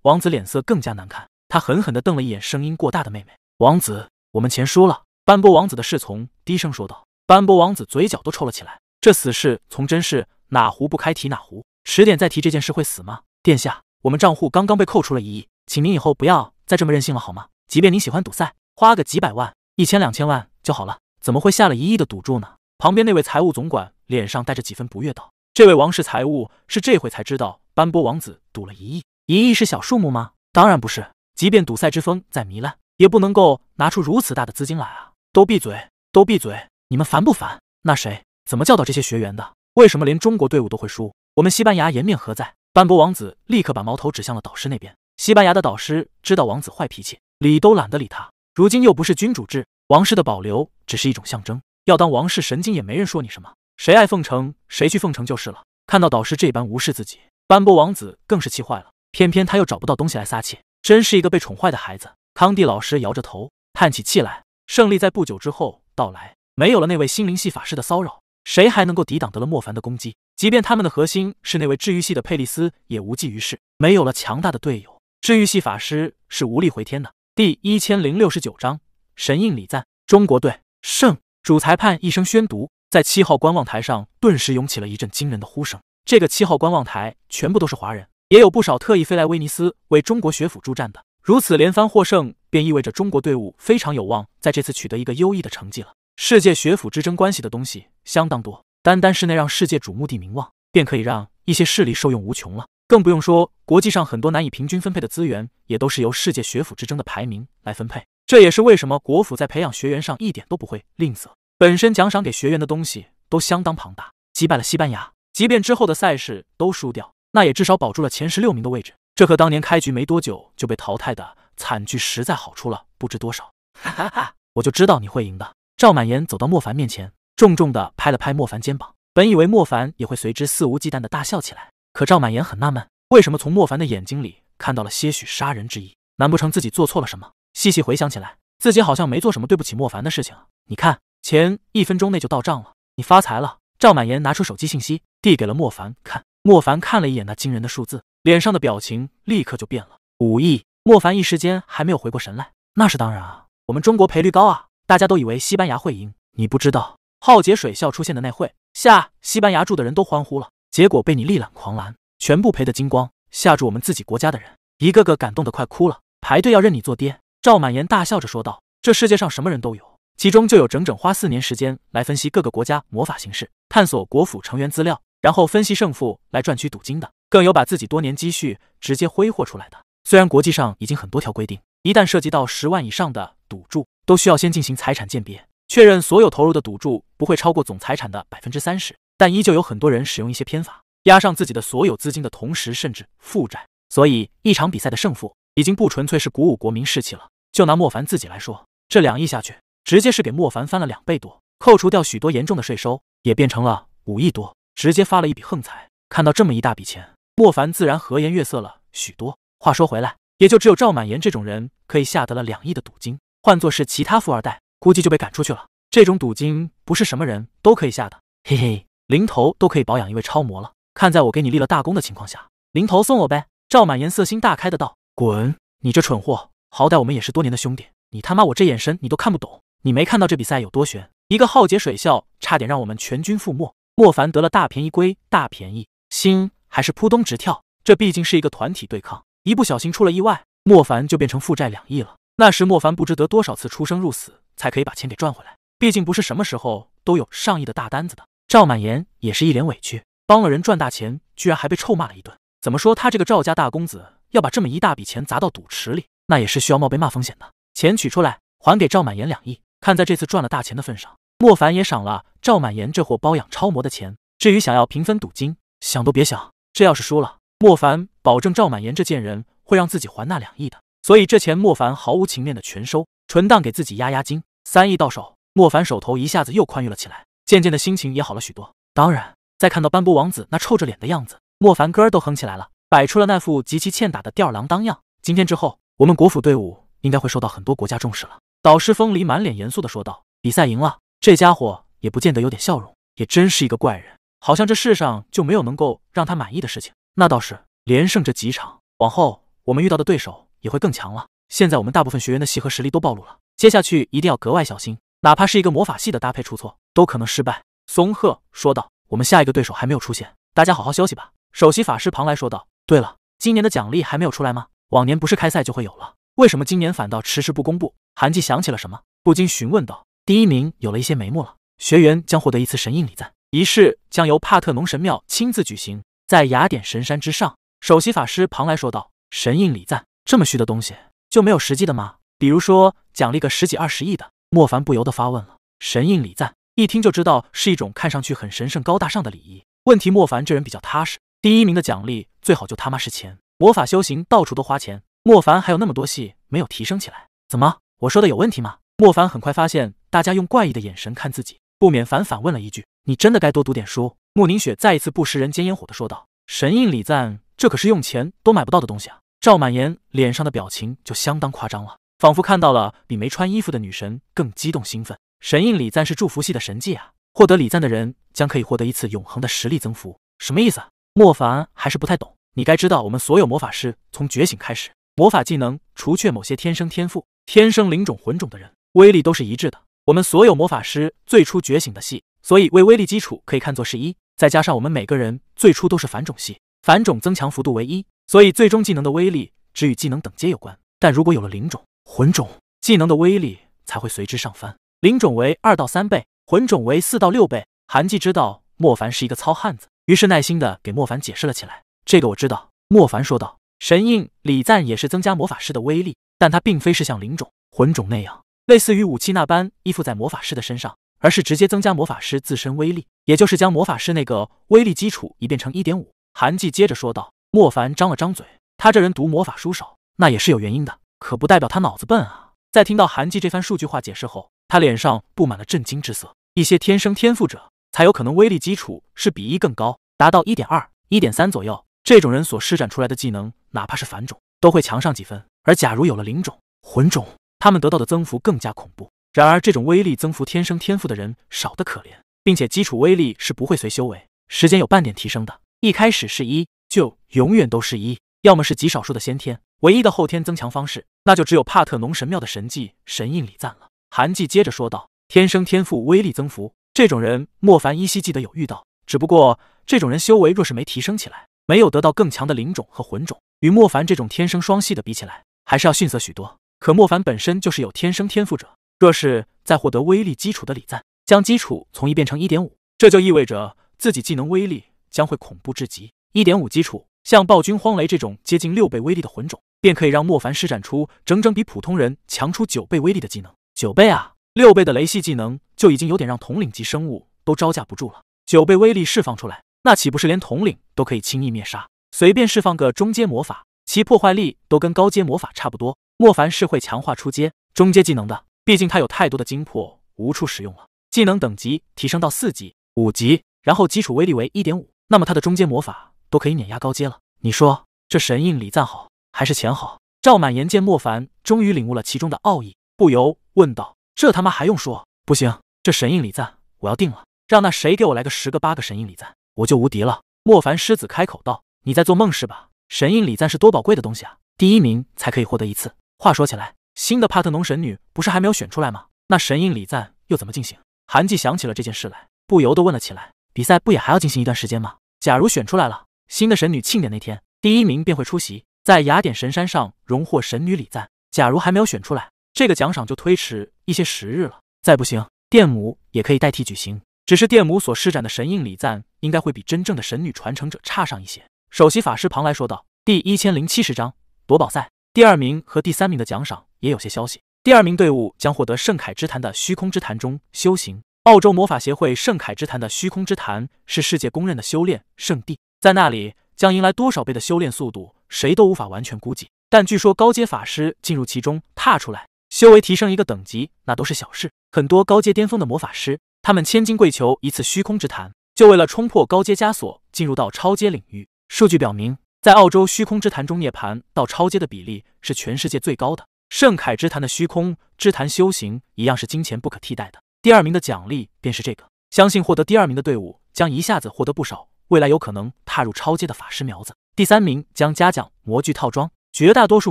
A: 王子脸色更加难看，他狠狠地瞪了一眼声音过大的妹妹。王子，我们钱输了。”斑波王子的侍从低声说道。斑波王子嘴角都抽了起来，这死事从真是哪壶不开提哪壶，迟点再提这件事会死吗？殿下，我们账户刚刚被扣除了一亿，请您以后不要再这么任性了好吗？即便您喜欢赌赛，花个几百万、一千两千万就好了，怎么会下了一亿的赌注呢？旁边那位财务总管脸上带着几分不悦道：“这位王室财务是这回才知道。”斑驳王子赌了一亿，一亿是小数目吗？当然不是。即便赌赛之风再糜烂，也不能够拿出如此大的资金来啊！都闭嘴，都闭嘴！你们烦不烦？那谁怎么教导这些学员的？为什么连中国队伍都会输？我们西班牙颜面何在？斑驳王子立刻把矛头指向了导师那边。西班牙的导师知道王子坏脾气，理都懒得理他。如今又不是君主制，王室的保留只是一种象征。要当王室神经，也没人说你什么。谁爱奉承谁去奉承就是了。看到导师这般无视自己。斑驳王子更是气坏了，偏偏他又找不到东西来撒气，真是一个被宠坏的孩子。康蒂老师摇着头，叹起气来。胜利在不久之后到来，没有了那位心灵系法师的骚扰，谁还能够抵挡得了莫凡的攻击？即便他们的核心是那位治愈系的佩利斯，也无济于事。没有了强大的队友，治愈系法师是无力回天的。第一千零六十九章神印礼赞，中国队胜！主裁判一声宣读，在七号观望台上顿时涌起了一阵惊人的呼声。这个七号观望台全部都是华人，也有不少特意飞来威尼斯为中国学府助战的。如此连番获胜，便意味着中国队伍非常有望在这次取得一个优异的成绩了。世界学府之争关系的东西相当多，单单是那让世界瞩目的名望，便可以让一些势力受用无穷了。更不用说国际上很多难以平均分配的资源，也都是由世界学府之争的排名来分配。这也是为什么国府在培养学员上一点都不会吝啬，本身奖赏给学员的东西都相当庞大。击败了西班牙。即便之后的赛事都输掉，那也至少保住了前十六名的位置。这和当年开局没多久就被淘汰的惨剧实在好出了不知多少。哈哈哈！我就知道你会赢的。赵满言走到莫凡面前，重重的拍了拍莫凡肩膀。本以为莫凡也会随之肆无忌惮的大笑起来，可赵满言很纳闷，为什么从莫凡的眼睛里看到了些许杀人之意？难不成自己做错了什么？细细回想起来，自己好像没做什么对不起莫凡的事情。你看，钱一分钟内就到账了，你发财了。赵满言拿出手机信息，递给了莫凡看。莫凡看了一眼那惊人的数字，脸上的表情立刻就变了。五亿！莫凡一时间还没有回过神来。那是当然啊，我们中国赔率高啊，大家都以为西班牙会赢。你不知道，浩劫水校出现的那会下，西班牙住的人都欢呼了，结果被你力揽狂澜，全部赔得精光，吓住我们自己国家的人，一个个感动得快哭了，排队要认你做爹。赵满言大笑着说道：“这世界上什么人都有。”其中就有整整花四年时间来分析各个国家魔法形式，探索国府成员资料，然后分析胜负来赚取赌金的，更有把自己多年积蓄直接挥霍出来的。虽然国际上已经很多条规定，一旦涉及到十万以上的赌注，都需要先进行财产鉴别，确认所有投入的赌注不会超过总财产的百分之三十。但依旧有很多人使用一些偏法，压上自己的所有资金的同时，甚至负债。所以一场比赛的胜负已经不纯粹是鼓舞国民士气了。就拿莫凡自己来说，这两亿下去，直接是给莫凡翻了两倍多，扣除掉许多严重的税收，也变成了五亿多，直接发了一笔横财。看到这么一大笔钱，莫凡自然和颜悦色了许多。话说回来，也就只有赵满言这种人可以下得了两亿的赌金，换作是其他富二代，估计就被赶出去了。这种赌金不是什么人都可以下的，嘿嘿，零头都可以保养一位超模了。看在我给你立了大功的情况下，零头送我呗。赵满言色心大开的道：“滚！你这蠢货，好歹我们也是多年的兄弟，你他妈我这眼神你都看不懂？你没看到这比赛有多悬？一个浩劫水啸，差点让我们全军覆没。莫凡得了大便宜归大便宜，心还是扑通直跳。这毕竟是一个团体对抗，一不小心出了意外，莫凡就变成负债两亿了。那时莫凡不知得多少次出生入死，才可以把钱给赚回来。毕竟不是什么时候都有上亿的大单子的。赵满言也是一脸委屈，帮了人赚大钱，居然还被臭骂了一顿。”怎么说他这个赵家大公子要把这么一大笔钱砸到赌池里，那也是需要冒被骂风险的。钱取出来还给赵满言两亿，看在这次赚了大钱的份上，莫凡也赏了赵满言这货包养超模的钱。至于想要平分赌金，想都别想。这要是输了，莫凡保证赵满言这贱人会让自己还那两亿的。所以这钱莫凡毫无情面的全收，纯当给自己压压惊。三亿到手，莫凡手头一下子又宽裕了起来，渐渐的心情也好了许多。当然，再看到斑驳王子那臭着脸的样子。莫凡歌儿都哼起来了，摆出了那副极其欠打的吊儿郎当样。今天之后，我们国府队伍应该会受到很多国家重视了。导师风离满脸严肃的说道：“比赛赢了，这家伙也不见得有点笑容，也真是一个怪人。好像这世上就没有能够让他满意的事情。那倒是，连胜这几场，往后我们遇到的对手也会更强了。现在我们大部分学员的戏和实力都暴露了，接下去一定要格外小心，哪怕是一个魔法系的搭配出错，都可能失败。”松鹤说道：“我们下一个对手还没有出现，大家好好休息吧。”首席法师庞来说道：“对了，今年的奖励还没有出来吗？往年不是开赛就会有了，为什么今年反倒迟迟不公布？”韩季想起了什么，不禁询问道：“第一名有了一些眉目了，学员将获得一次神印礼赞，仪式将由帕特农神庙亲自举行，在雅典神山之上。”首席法师庞来说道：“神印礼赞这么虚的东西，就没有实际的吗？比如说奖励个十几二十亿的？”莫凡不由得发问了。神印礼赞一听就知道是一种看上去很神圣高大上的礼仪。问题莫凡这人比较踏实。第一名的奖励最好就他妈是钱，魔法修行到处都花钱。莫凡还有那么多戏没有提升起来，怎么我说的有问题吗？莫凡很快发现大家用怪异的眼神看自己，不免反反问了一句：“你真的该多读点书？”穆宁雪再一次不食人间烟火的说道：“神印礼赞，这可是用钱都买不到的东西啊！”赵满言脸上的表情就相当夸张了，仿佛看到了比没穿衣服的女神更激动兴奋。神印礼赞是祝福系的神迹啊，获得礼赞的人将可以获得一次永恒的实力增幅，什么意思？莫凡还是不太懂，你该知道，我们所有魔法师从觉醒开始，魔法技能除却某些天生天赋、天生灵种魂种的人，威力都是一致的。我们所有魔法师最初觉醒的系，所以为威力基础可以看作是一，再加上我们每个人最初都是反种系，反种增强幅度为一，所以最终技能的威力只与技能等阶有关。但如果有了灵种、魂种，技能的威力才会随之上翻，灵种为二到三倍，魂种为四到六倍。韩季知道莫凡是一个糙汉子。于是耐心的给莫凡解释了起来。这个我知道，莫凡说道。神印礼赞也是增加魔法师的威力，但它并非是像灵种、魂种那样，类似于武器那般依附在魔法师的身上，而是直接增加魔法师自身威力，也就是将魔法师那个威力基础一变成一点五。韩季接着说道。莫凡张了张嘴，他这人读魔法书少，那也是有原因的，可不代表他脑子笨啊。在听到韩季这番数据化解释后，他脸上布满了震惊之色。一些天生天赋者。才有可能威力基础是比一更高，达到一点二、一点三左右。这种人所施展出来的技能，哪怕是凡种，都会强上几分。而假如有了灵种、魂种，他们得到的增幅更加恐怖。然而，这种威力增幅天生天赋的人少得可怜，并且基础威力是不会随修为时间有半点提升的。一开始是一，就永远都是一。要么是极少数的先天，唯一的后天增强方式，那就只有帕特农神庙的神迹神印礼赞了。韩季接着说道：“天生天赋威力增幅。”这种人，莫凡依稀记得有遇到，只不过这种人修为若是没提升起来，没有得到更强的灵种和魂种，与莫凡这种天生双系的比起来，还是要逊色许多。可莫凡本身就是有天生天赋者，若是再获得威力基础的礼赞，将基础从一变成一点五，这就意味着自己技能威力将会恐怖至极。一点五基础，像暴君荒雷这种接近六倍威力的魂种，便可以让莫凡施展出整整比普通人强出九倍威力的技能。九倍啊！六倍的雷系技能就已经有点让统领级生物都招架不住了。九倍威力释放出来，那岂不是连统领都可以轻易灭杀？随便释放个中阶魔法，其破坏力都跟高阶魔法差不多。莫凡是会强化出阶、中阶技能的，毕竟他有太多的精魄无处使用了。技能等级提升到四级、五级，然后基础威力为一点五，那么他的中阶魔法都可以碾压高阶了。你说这神印礼赞好还是钱好？赵满言见莫凡终于领悟了其中的奥义，不由问道：“这他妈还用说？不行，这神印礼赞我要定了，让那谁给我来个十个八个神印礼赞，我就无敌了。”莫凡狮子开口道：“你在做梦是吧？神印礼赞是多宝贵的东西啊，第一名才可以获得一次。话说起来，新的帕特农神女不是还没有选出来吗？那神印礼赞又怎么进行？”韩季想起了这件事来，不由得问了起来：“比赛不也还要进行一段时间吗？假如选出来了，新的神女庆典那天，第一名便会出席。”在雅典神山上荣获神女礼赞。假如还没有选出来，这个奖赏就推迟一些时日了。再不行，电母也可以代替举行。只是电母所施展的神印礼赞，应该会比真正的神女传承者差上一些。首席法师庞来说道：“第一千零七十章夺宝赛，第二名和第三名的奖赏也有些消息。第二名队伍将获得圣凯之坛的虚空之坛中修行。澳洲魔法协会圣凯之坛的虚空之坛是世界公认的修炼圣地，在那里将迎来多少倍的修炼速度？”谁都无法完全估计，但据说高阶法师进入其中，踏出来，修为提升一个等级，那都是小事。很多高阶巅峰的魔法师，他们千金跪求一次虚空之坛，就为了冲破高阶枷锁，进入到超阶领域。数据表明，在澳洲虚空之坛中涅槃到超阶的比例是全世界最高的。圣凯之坛的虚空之坛修行一样是金钱不可替代的。第二名的奖励便是这个，相信获得第二名的队伍将一下子获得不少，未来有可能踏入超阶的法师苗子。第三名将嘉奖模具套装，绝大多数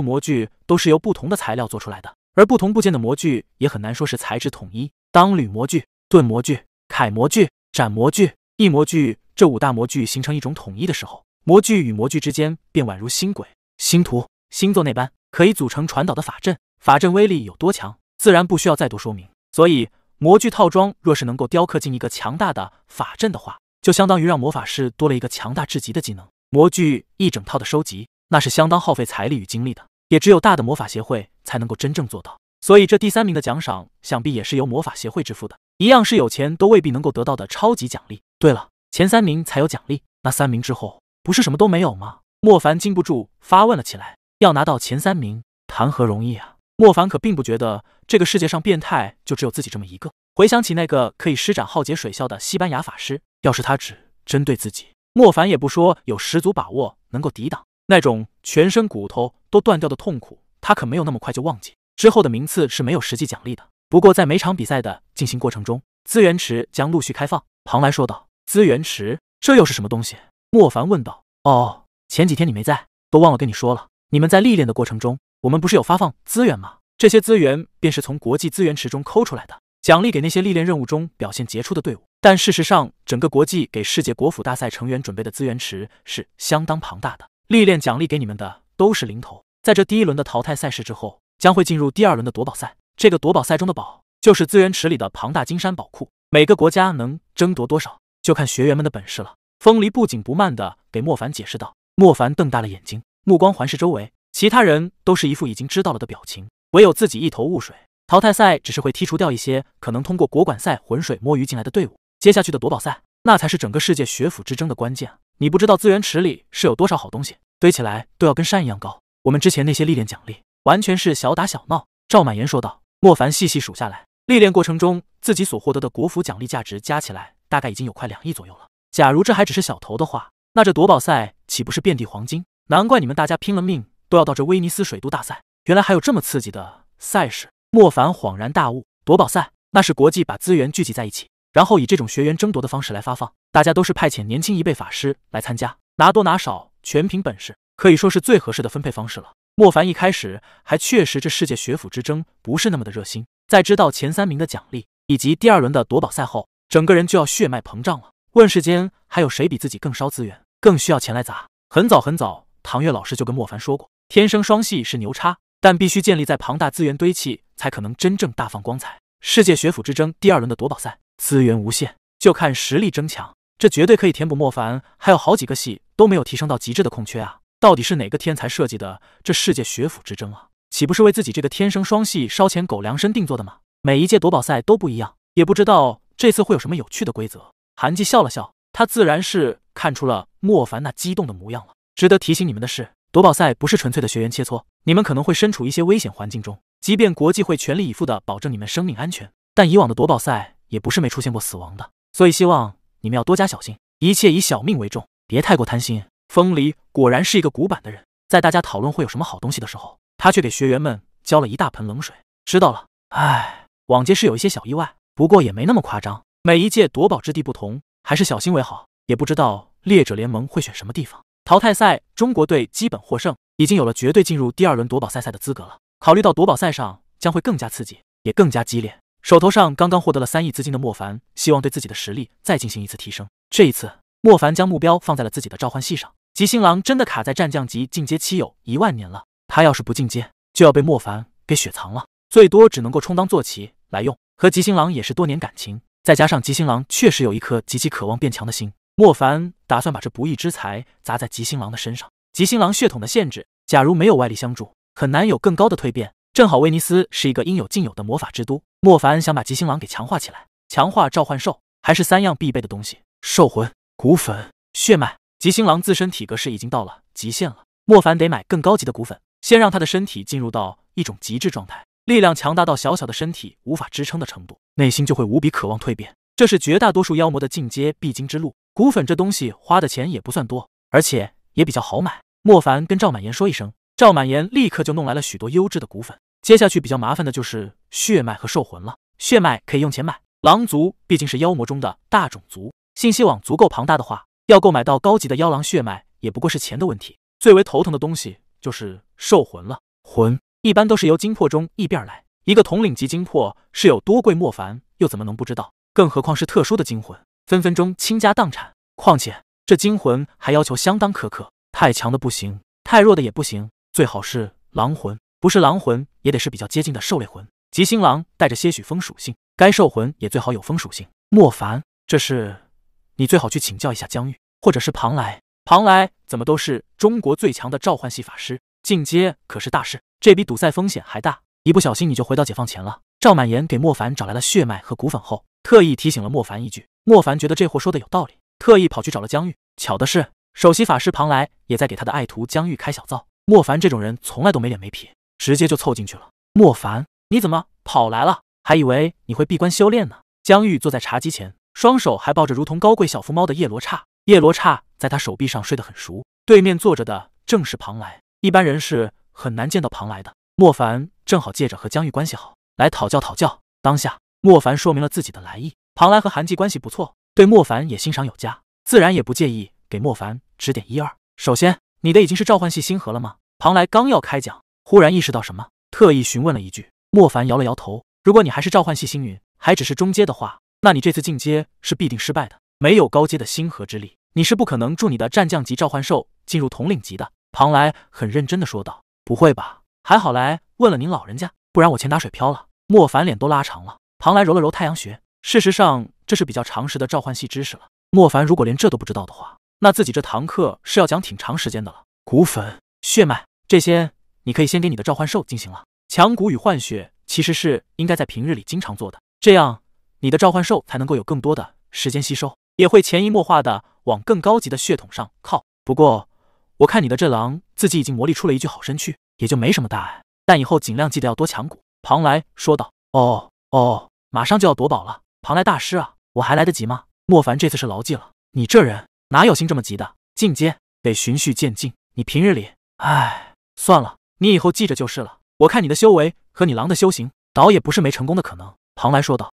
A: 模具都是由不同的材料做出来的，而不同部件的模具也很难说是材质统一。当铝模具、盾模具、铠模具、斩模具、翼模具这五大模具形成一种统一的时候，模具与模具之间便宛如星轨、星图、星座那般，可以组成传导的法阵。法阵威力有多强，自然不需要再多说明。所以，模具套装若是能够雕刻进一个强大的法阵的话，就相当于让魔法师多了一个强大至极的技能。模具一整套的收集，那是相当耗费财力与精力的，也只有大的魔法协会才能够真正做到。所以这第三名的奖赏，想必也是由魔法协会支付的，一样是有钱都未必能够得到的超级奖励。对了，前三名才有奖励，那三名之后不是什么都没有吗？莫凡禁不住发问了起来。要拿到前三名，谈何容易啊！莫凡可并不觉得这个世界上变态就只有自己这么一个。回想起那个可以施展浩劫水啸的西班牙法师，要是他只针对自己。莫凡也不说有十足把握能够抵挡那种全身骨头都断掉的痛苦，他可没有那么快就忘记。之后的名次是没有实际奖励的，不过在每场比赛的进行过程中，资源池将陆续开放。庞来说道：“资源池，这又是什么东西？”莫凡问道。“哦，前几天你没在，都忘了跟你说了。你们在历练的过程中，我们不是有发放资源吗？这些资源便是从国际资源池中抠出来的，奖励给那些历练任务中表现杰出的队伍。”但事实上，整个国际给世界国府大赛成员准备的资源池是相当庞大的。历练奖励给你们的都是零头。在这第一轮的淘汰赛事之后，将会进入第二轮的夺宝赛。这个夺宝赛中的宝，就是资源池里的庞大金山宝库。每个国家能争夺多少，就看学员们的本事了。风离不紧不慢的给莫凡解释道。莫凡瞪大了眼睛，目光环视周围，其他人都是一副已经知道了的表情，唯有自己一头雾水。淘汰赛只是会剔除掉一些可能通过国管赛浑水摸鱼进来的队伍。接下去的夺宝赛，那才是整个世界学府之争的关键。你不知道资源池里是有多少好东西，堆起来都要跟山一样高。我们之前那些历练奖励，完全是小打小闹。赵满言说道。莫凡细细数下来，历练过程中自己所获得的国服奖励价值加起来，大概已经有快两亿左右了。假如这还只是小头的话，那这夺宝赛岂不是遍地黄金？难怪你们大家拼了命都要到这威尼斯水都大赛，原来还有这么刺激的赛事。莫凡恍然大悟，夺宝赛那是国际把资源聚集在一起。然后以这种学员争夺的方式来发放，大家都是派遣年轻一辈法师来参加，拿多拿少全凭本事，可以说是最合适的分配方式了。莫凡一开始还确实这世界学府之争不是那么的热心，在知道前三名的奖励以及第二轮的夺宝赛后，整个人就要血脉膨胀了。问世间还有谁比自己更烧资源，更需要钱来砸？很早很早，唐月老师就跟莫凡说过，天生双系是牛叉，但必须建立在庞大资源堆砌，才可能真正大放光彩。世界学府之争第二轮的夺宝赛。资源无限，就看实力争强，这绝对可以填补莫凡还有好几个系都没有提升到极致的空缺啊！到底是哪个天才设计的这世界学府之争啊？岂不是为自己这个天生双系烧钱狗量身定做的吗？每一届夺宝赛都不一样，也不知道这次会有什么有趣的规则。韩季笑了笑，他自然是看出了莫凡那激动的模样了。值得提醒你们的是，夺宝赛不是纯粹的学员切磋，你们可能会身处一些危险环境中。即便国际会全力以赴的保证你们生命安全，但以往的夺宝赛也不是没出现过死亡的。所以希望你们要多加小心，一切以小命为重，别太过贪心。风离果然是一个古板的人，在大家讨论会有什么好东西的时候，他却给学员们浇了一大盆冷水。知道了，唉，往届是有一些小意外，不过也没那么夸张。每一届夺宝之地不同，还是小心为好。也不知道猎者联盟会选什么地方。淘汰赛中国队基本获胜，已经有了绝对进入第二轮夺宝赛赛的资格了。考虑到夺宝赛上将会更加刺激，也更加激烈，手头上刚刚获得了三亿资金的莫凡，希望对自己的实力再进行一次提升。这一次，莫凡将目标放在了自己的召唤系上。吉星狼真的卡在战将级进阶期有一万年了，他要是不进阶，就要被莫凡给雪藏了，最多只能够充当坐骑来用。和吉星狼也是多年感情，再加上吉星狼确实有一颗极其渴望变强的心。莫凡打算把这不义之财砸在吉星狼的身上。吉星狼血统的限制，假如没有外力相助，很难有更高的蜕变。正好威尼斯是一个应有尽有的魔法之都，莫凡想把吉星狼给强化起来。强化召唤兽还是三样必备的东西：兽魂、骨粉、血脉。吉星狼自身体格是已经到了极限了，莫凡得买更高级的骨粉，先让他的身体进入到一种极致状态，力量强大到小小的身体无法支撑的程度，内心就会无比渴望蜕变。这是绝大多数妖魔的进阶必经之路。骨粉这东西花的钱也不算多，而且也比较好买。莫凡跟赵满言说一声，赵满言立刻就弄来了许多优质的骨粉。接下去比较麻烦的就是血脉和兽魂了。血脉可以用钱买，狼族毕竟是妖魔中的大种族，信息网足够庞大的话，要购买到高级的妖狼血脉也不过是钱的问题。最为头疼的东西就是兽魂了。魂一般都是由精魄中异变来，一个统领级精魄是有多贵，莫凡又怎么能不知道？更何况是特殊的精魂。分分钟倾家荡产，况且这精魂还要求相当苛刻，太强的不行，太弱的也不行，最好是狼魂，不是狼魂也得是比较接近的兽类魂。吉星狼带着些许风属性，该兽魂也最好有风属性。莫凡，这是你最好去请教一下江玉，或者是庞来。庞来怎么都是中国最强的召唤系法师，进阶可是大事，这比赌赛风险还大，一不小心你就回到解放前了。赵满言给莫凡找来了血脉和骨粉后，特意提醒了莫凡一句。莫凡觉得这货说的有道理，特意跑去找了江玉。巧的是，首席法师庞来也在给他的爱徒江玉开小灶。莫凡这种人从来都没脸没皮，直接就凑进去了。莫凡，你怎么跑来了？还以为你会闭关修炼呢。江玉坐在茶几前，双手还抱着如同高贵小福猫的叶罗刹。叶罗刹在他手臂上睡得很熟。对面坐着的正是庞来，一般人是很难见到庞来的。莫凡正好借着和江玉关系好，来讨教讨教。当下，莫凡说明了自己的来意。庞来和韩季关系不错，对莫凡也欣赏有加，自然也不介意给莫凡指点一二。首先，你的已经是召唤系星河了吗？庞来刚要开讲，忽然意识到什么，特意询问了一句。莫凡摇了摇头。如果你还是召唤系星云，还只是中阶的话，那你这次进阶是必定失败的。没有高阶的星河之力，你是不可能助你的战将级召唤兽进入统领级的。庞来很认真的说道。不会吧？还好来问了您老人家，不然我钱打水漂了。莫凡脸都拉长了。庞来揉了揉太阳穴。事实上，这是比较常识的召唤系知识了。莫凡如果连这都不知道的话，那自己这堂课是要讲挺长时间的了。骨粉、血脉这些，你可以先给你的召唤兽进行了。强骨与换血其实是应该在平日里经常做的，这样你的召唤兽才能够有更多的时间吸收，也会潜移默化的往更高级的血统上靠。不过，我看你的这狼自己已经磨砺出了一具好身躯，也就没什么大碍。但以后尽量记得要多强骨。庞来说道。哦哦，马上就要夺宝了。庞来大师啊，我还来得及吗？莫凡这次是牢记了，你这人哪有心这么急的？进阶得循序渐进，你平日里……唉，算了，你以后记着就是了。我看你的修为和你狼的修行，倒也不是没成功的可能。庞来说道。